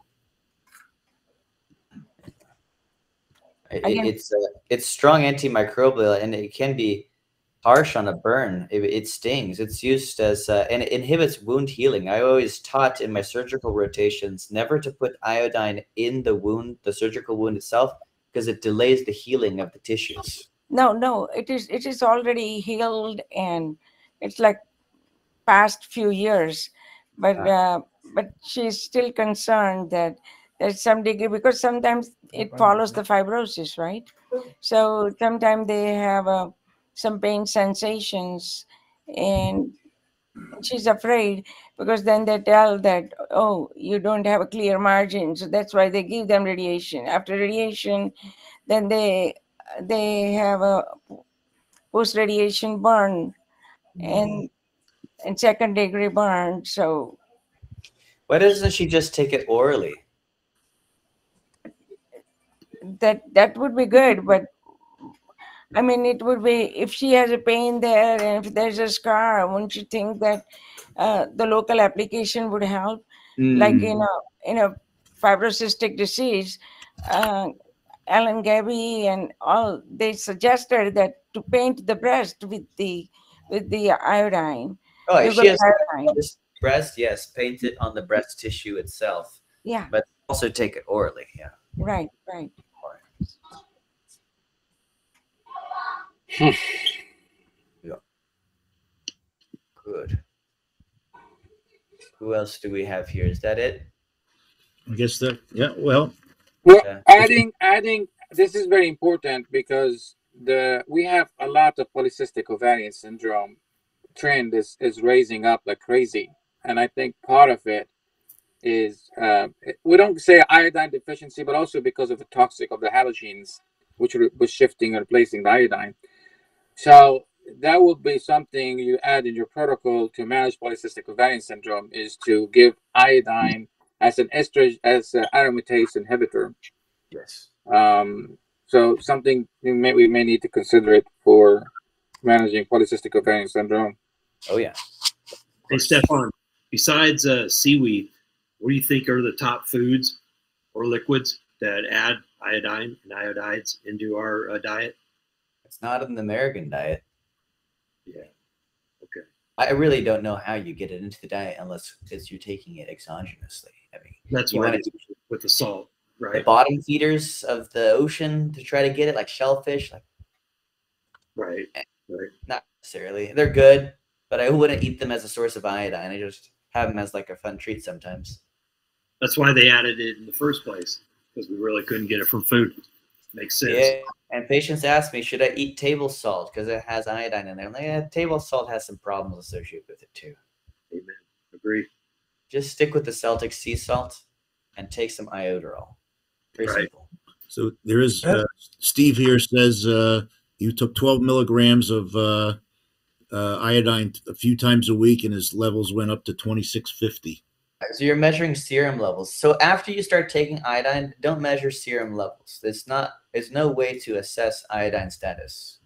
It- it's uh, it's strong antimicrobial and it can be harsh on a burn. It, it stings. It's used as uh, and it inhibits wound healing. I always taught in my surgical rotations never to put iodine in the wound, the surgical wound itself, because it delays the healing of the tissues. no no it is it is already healed and it's like past few years but uh, but she's still concerned that there's some degree because sometimes it follows the fibrosis right so sometimes they have uh, some pain sensations and she's afraid because then they tell that oh you don't have a clear margin. So that's why they give them radiation. After radiation then they they have a post radiation burn and and second degree burn. So Why doesn't she just take it orally? that that would be good but i mean it would be if she has a pain there and if there's a scar wouldn't you think that uh, the local application would help like Mm. in a in a fibrocystic disease uh, Alan Gaby and all they suggested that to paint the breast with the with the iodine Oh, if she has iodine. this breast, yes, paint it on the breast tissue itself, yeah but also take it orally. Yeah. right right Good. Who else do we have here? Is that it? I guess that, yeah, well, Well, Okay. adding, adding, this is very important because the we have a lot of polycystic ovarian syndrome trend is is raising up like crazy, and I think part of it is uh, we don't say iodine deficiency, but also because of the toxic of the halogens, which re- was shifting and replacing the iodine. So that would be something you add in your protocol to manage polycystic ovarian syndrome is to give iodine as an estrogen as an aromatase inhibitor. Yes. Um, so something we may we may need to consider it for managing polycystic ovarian syndrome. Oh yeah. Hey, Stefan, besides uh, seaweed, what do you think are the top foods or liquids that add iodine and iodides into our uh, diet? It's not an American diet. Yeah. Okay. I really don't know how you get it into the diet unless it's you're taking it exogenously. I mean, That's why with the salt, right? the bottom feeders of the ocean to try to get it, like shellfish, like Right. Eh, right. not necessarily. They're good, but I wouldn't eat them as a source of iodine. I just have them as like a fun treat sometimes. That's why they added it in the first place because we really couldn't get it from food. Makes sense. Yeah. And patients ask me, should I eat table salt because it has iodine in there? I'm like, yeah, table salt has some problems associated with it too. Amen. Agree. Just stick with the Celtic sea salt and take some iodoral. Very Right. simple. so there is, uh, Steve here says, uh, you took 12 milligrams of, uh, uh, iodine a few times a week and his levels went up to 2650. So you're measuring serum levels. So after you start taking iodine, don't measure serum levels. It's not. It's no way to assess iodine status.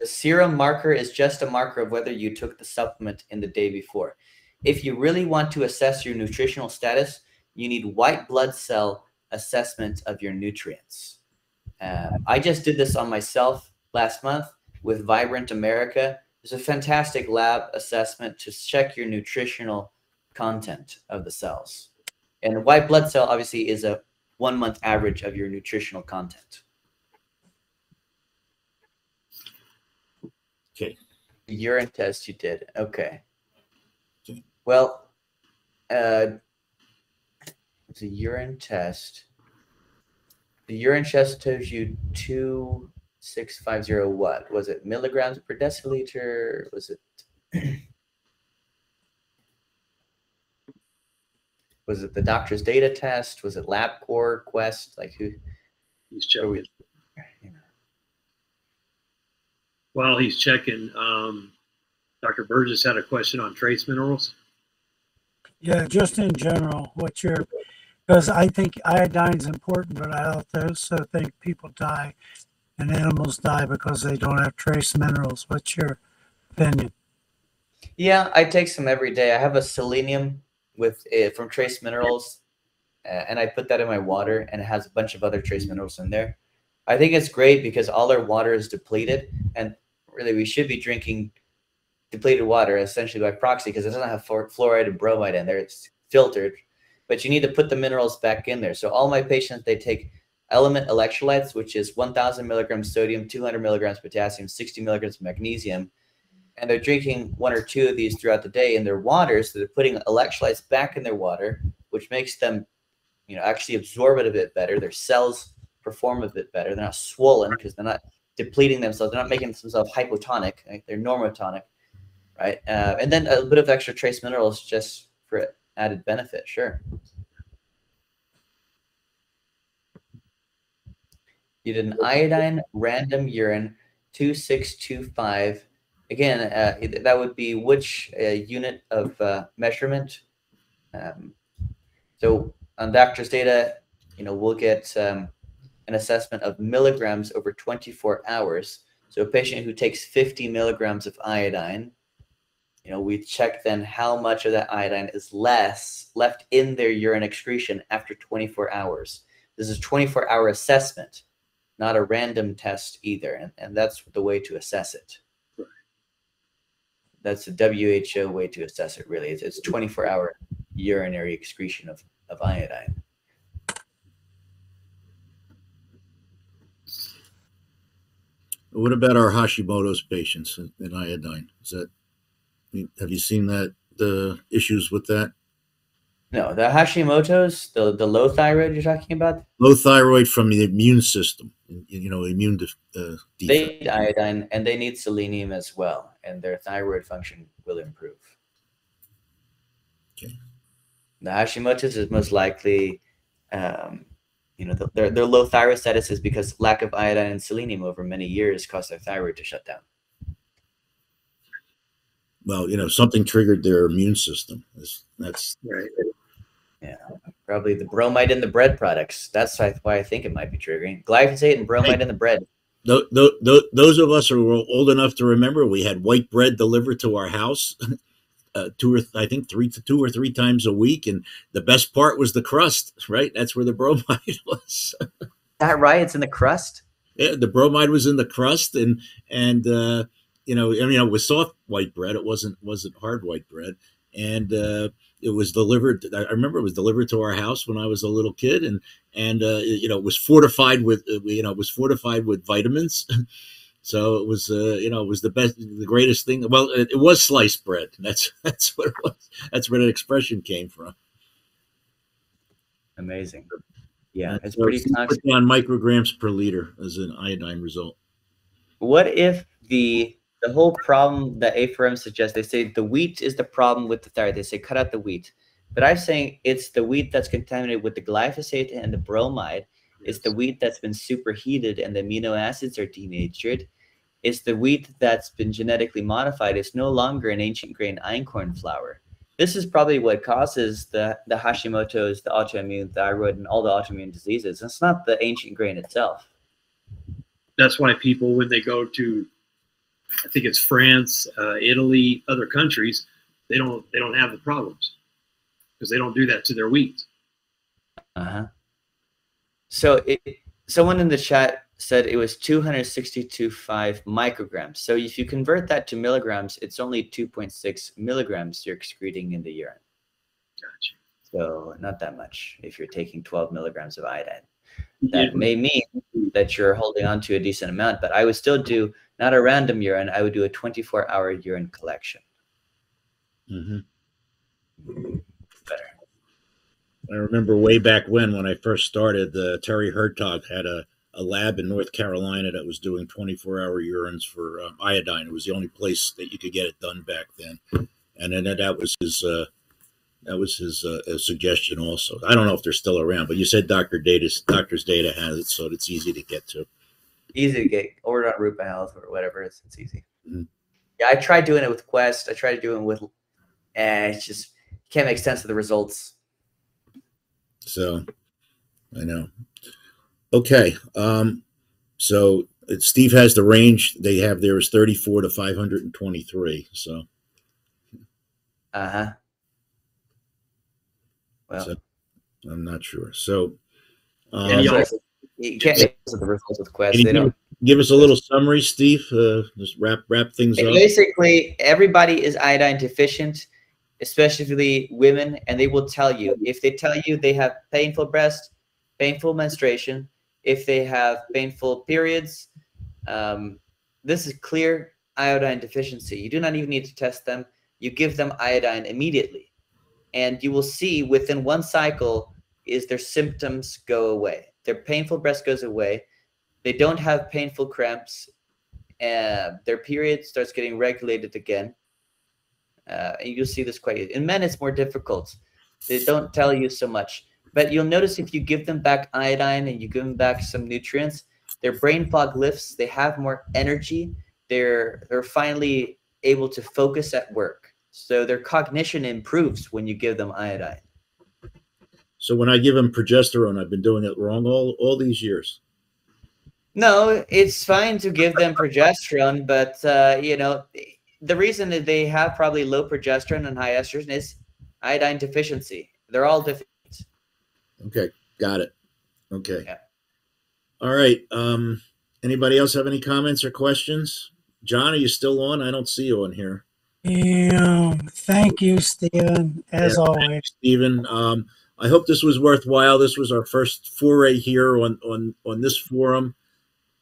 The serum marker is just a marker of whether you took the supplement in the day before. If you really want to assess your nutritional status, you need white blood cell assessment of your nutrients. Um, I just did this on myself last month with Vibrant America. It's a fantastic lab assessment to check your nutritional content of the cells. And white blood cell obviously is a one month average of your nutritional content. Okay. The urine test you did. Okay. Okay. Well, uh, it's a urine test. the urine test tells you two six five zero what was it milligrams per deciliter? Was it was it the doctor's data test? Was it LabCorp Quest? Like who? He's who checking. we- While he's checking, um, Dr. Burgess had a question on trace minerals. Yeah, just in general, what's your, because I think iodine's important, but I also think people die and animals die because they don't have trace minerals. What's your opinion? Yeah, I take some every day. I have a selenium with it from Trace Minerals, uh, and I put that in my water, and it has a bunch of other trace minerals in there. I think it's great because all our water is depleted, and really we should be drinking depleted water essentially by proxy because it doesn't have fluoride and bromide in there. It's filtered, but you need to put the minerals back in there. So all my patients they take element electrolytes, which is 1,000 milligrams sodium, 200 milligrams potassium, 60 milligrams magnesium, and they're drinking one or two of these throughout the day in their water. So they're putting electrolytes back in their water, which makes them, you know, actually absorb it a bit better. Their cells perform a bit better. They're not swollen because they're not depleting themselves. They're not making themselves hypotonic. Right? They're normotonic, right? Uh, and then a bit of extra trace minerals just for added benefit. Sure. You did an iodine random urine 2625 again, uh, that would be which uh, unit of uh, measurement. Um, so on doctor's data, you know, we'll get um, an assessment of milligrams over 24 hours. So a patient who takes 50 milligrams of iodine, you know, we check then how much of that iodine is less left in their urine excretion after 24 hours. This is 24 hour assessment, not a random test either. And, and that's the way to assess it that's the WHO way to assess it. Really, it's, it's 24 hour urinary excretion of, of iodine. What about our Hashimoto's patients in iodine? Is that have you seen that the issues with that? No, the Hashimoto's, the the low thyroid you're talking about, Low thyroid from the immune system, you know, immune def, uh, they need iodine and they need selenium as well, and their thyroid function will improve. Okay. The Hashimoto's is most likely, um, you know, the, their their low thyroid status is because lack of iodine and selenium over many years caused their thyroid to shut down. Well, you know, something triggered their immune system. That's, that's Right. Probably the bromide in the bread products. That's why I think it might be triggering. Glyphosate and bromide in the bread. Th- th- th- those of us who are old enough to remember, we had white bread delivered to our house, uh, two or th- I think three to two or three times a week, and the best part was the crust. Right, that's where the bromide was. That right? It's in the crust. yeah, the bromide was in the crust, and and uh, you know, I mean, it was soft white bread. It wasn't wasn't hard white bread, and uh, it was delivered. I remember it was delivered to our house when I was a little kid, and and uh, you know, it was fortified with uh, you know, it was fortified with vitamins. So it was, uh, you know, it was the best, the greatest thing. Well, it, it was sliced bread. That's that's what it was. That's where that expression came from. Amazing. Yeah, it's So pretty it's toxic. put micrograms per liter as an iodine result. What if the the whole problem that A4M suggests? They say the wheat is the problem with the thyroid. They say cut out the wheat, but I'm saying it's the wheat that's contaminated with the glyphosate and the bromide. It's the wheat that's been superheated and the amino acids are denatured. It's the wheat that's been genetically modified. It's no longer an ancient grain einkorn flour. This is probably what causes the, the Hashimoto's, the autoimmune thyroid, and all the autoimmune diseases. It's not the ancient grain itself. That's why people, when they go to, I think it's France, uh, Italy, other countries, they don't they don't have the problems because they don't do that to their wheat. Uh-huh. So it, someone in the chat said it was 262.5 micrograms. So if you convert that to milligrams, it's only 2.6 milligrams you're excreting in the urine. Gotcha. So not that much if you're taking 12 milligrams of iodine. Yeah. That may mean that you're holding on to a decent amount, but I would still do not a random urine, I would do a 24 hour urine collection. hmm Better. I remember way back when, when I first started, uh, Terry Hertog had a, a lab in North Carolina that was doing 24 hour urines for um, iodine. It was the only place that you could get it done back then. And then that was his, uh, that was his uh, suggestion also. I don't know if they're still around, but you said Dr. Data, Doctor's Data has it, so it's easy to get to. Easy to get ordered on Rupa Health or whatever. It's, it's easy. Mhm. Yeah, I tried doing it with Quest. I tried doing it with, and it's just can't make sense of the results. So I know. Okay. Um, so Steve has the range they have there is 34 to 523. So Uh huh. Well, So, I'm not sure. So um, yeah, you also- you can't make sense of the results with Quest. They give, don't. give us a little summary, Steve? Uh, just wrap wrap things up. Basically, everybody is iodine deficient, especially women, and they will tell you if they tell you they have painful breast, painful menstruation, if they have painful periods. Um, this is clear iodine deficiency. You do not even need to test them. You give them iodine immediately, and you will see within one cycle is their symptoms go away. Their painful breast goes away. They don't have painful cramps uh, their period starts getting regulated again. Uh, and you'll see this quite in men it's more difficult. They don't tell you so much. But you'll notice if you give them back iodine and you give them back some nutrients their brain fog lifts. They have more energy. They're they're finally able to focus at work. So their cognition improves when you give them iodine So when I give him progesterone, I've been doing it wrong all all these years. No, it's fine to give them progesterone, but uh, you know, the reason that they have probably low progesterone and high estrogen is iodine deficiency. They're all deficient. Okay, got it. Okay. Yeah. All right. Um, anybody else have any comments or questions? John, are you still on? I don't see you on here. Yeah, thank you, Stephen, as Yeah, always. Stephen. Um, I hope this was worthwhile. This was our first foray here on on on this forum.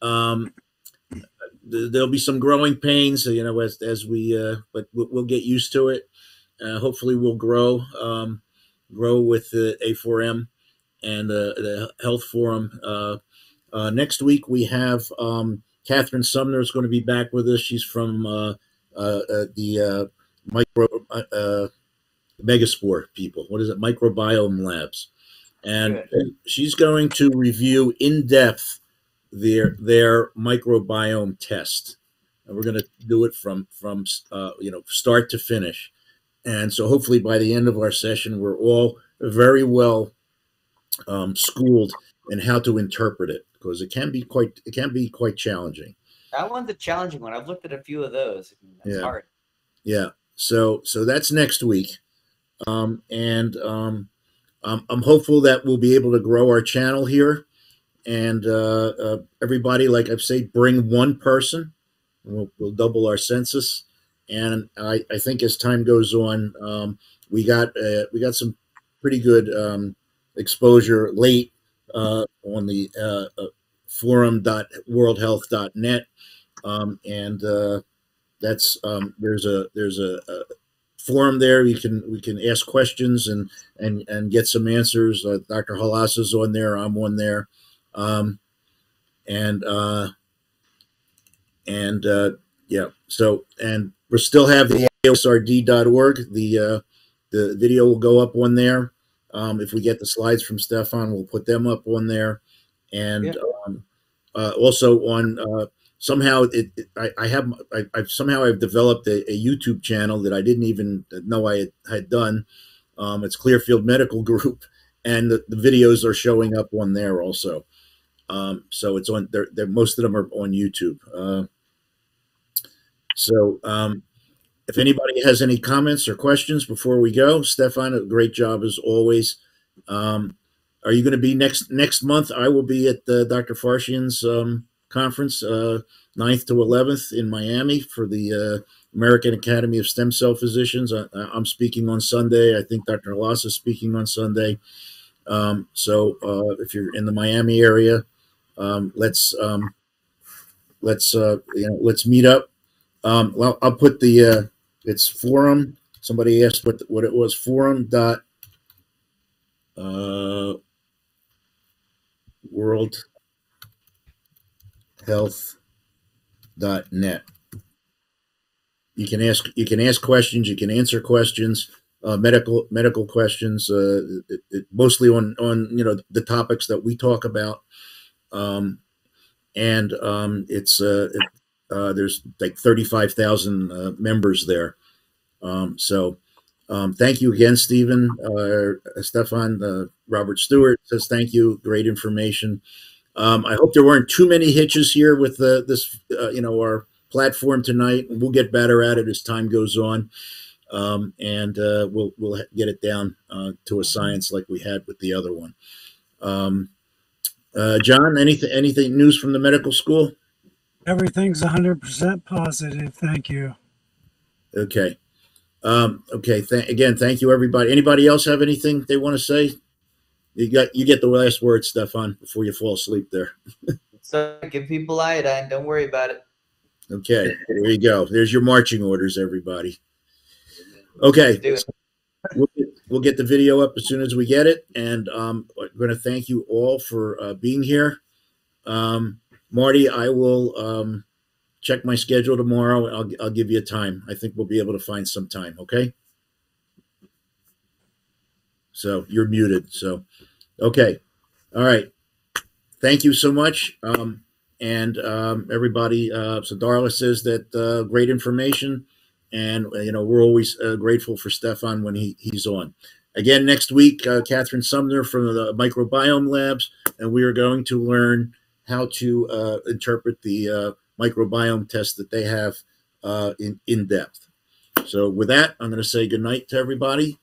Um, th- there'll be some growing pains, you know, as as we, uh, but we'll, get used to it. Uh, hopefully, we'll grow, um, grow with the A4M and the the Health Forum. Uh, uh, next week we have um, Catherine Sumner is going to be back with us. She's from uh, uh, the micro. Megaspore people. What is it? Microbiome Labs, and she's going to review in depth their their microbiome test, and we're going to do it from from uh, you know start to finish. And so hopefully by the end of our session, we're all very well um, schooled in how to interpret it because it can be quite it can be quite challenging. That one's a challenging one. I've looked at a few of those. It's Yeah. hard. Yeah. So so that's next week, um, and um, I'm, I'm hopeful that we'll be able to grow our channel here, and uh, uh, everybody, like I've said, bring one person. We'll, we'll double our census, and I, I think as time goes on, um, we got uh, we got some pretty good um, exposure late uh, on the uh, uh, forum.worldhealth.net, um, and uh, that's um, there's a there's a, a forum there. We can we can ask questions and and and get some answers. Uh, dr halas is on there. I'm on there. Um and uh and uh yeah. So and we still have the asrd.org the uh the video will go up on there. Um if we get the slides from stefan we'll put them up on there. And Yeah. um uh also on uh somehow it, it I, I have I, I've somehow I've developed a, a YouTube channel that I didn't even know I had, had done. Um, it's Clearfield Medical Group, and the, the videos are showing up on there also. Um, so it's on there. Most of them are on YouTube. Uh, so um, if anybody has any comments or questions before we go, Stefan, a great job as always. Um, are you going to be next next month? I will be at the Dr. Farshian's um, conference, uh, 9th to 11th in Miami for the uh, American Academy of Stem Cell Physicians. I, I'm speaking on Sunday. I think Dr. Halas is speaking on Sunday. Um, so uh, if you're in the Miami area, um, let's um, let's uh, you know let's meet up. Um, well, I'll put the uh, it's forum. Somebody asked what what it was. Forum dot uh, World Health dot net. You can ask you can ask questions. You can answer questions. Uh, medical medical questions. Uh, it, it, mostly on on you know the topics that we talk about. Um, and um, it's uh, it, uh, there's like 35,000 uh, members there. Um, so um, thank you again, Stephen. Uh, Stefan, uh, Robert Stewart says thank you. Great information. Um, I hope there weren't too many hitches here with uh, this, uh, you know, our platform tonight. We'll get better at it as time goes on. Um, and uh, we'll we'll get it down uh, to a science like we had with the other one. Um, uh, John, anything anything news from the medical school? Everything's 100% positive. Thank you. Okay. Um, okay. Th- again, thank you, everybody. Anybody else have anything they want to say? You got you get the last word, Stefan, before you fall asleep there. So give people iodine. Don't worry about it. Okay, there you go. There's your marching orders, everybody. Okay, we'll get, we'll get the video up as soon as we get it, and um, I'm going to thank you all for uh, being here. Um, Marty, I will um, check my schedule tomorrow. I'll I'll give you a time. I think we'll be able to find some time. Okay. So you're muted. So, okay, all right. Thank you so much. Um, and um, everybody, uh, so Darla says that uh, great information, and uh, you know we're always uh, grateful for Stefan when he he's on. Again, next week, uh, Catherine Sumner from the Microbiome Labs, and we are going to learn how to uh, interpret the uh, microbiome test that they have uh, in in depth. So with that, I'm going to say good night to everybody,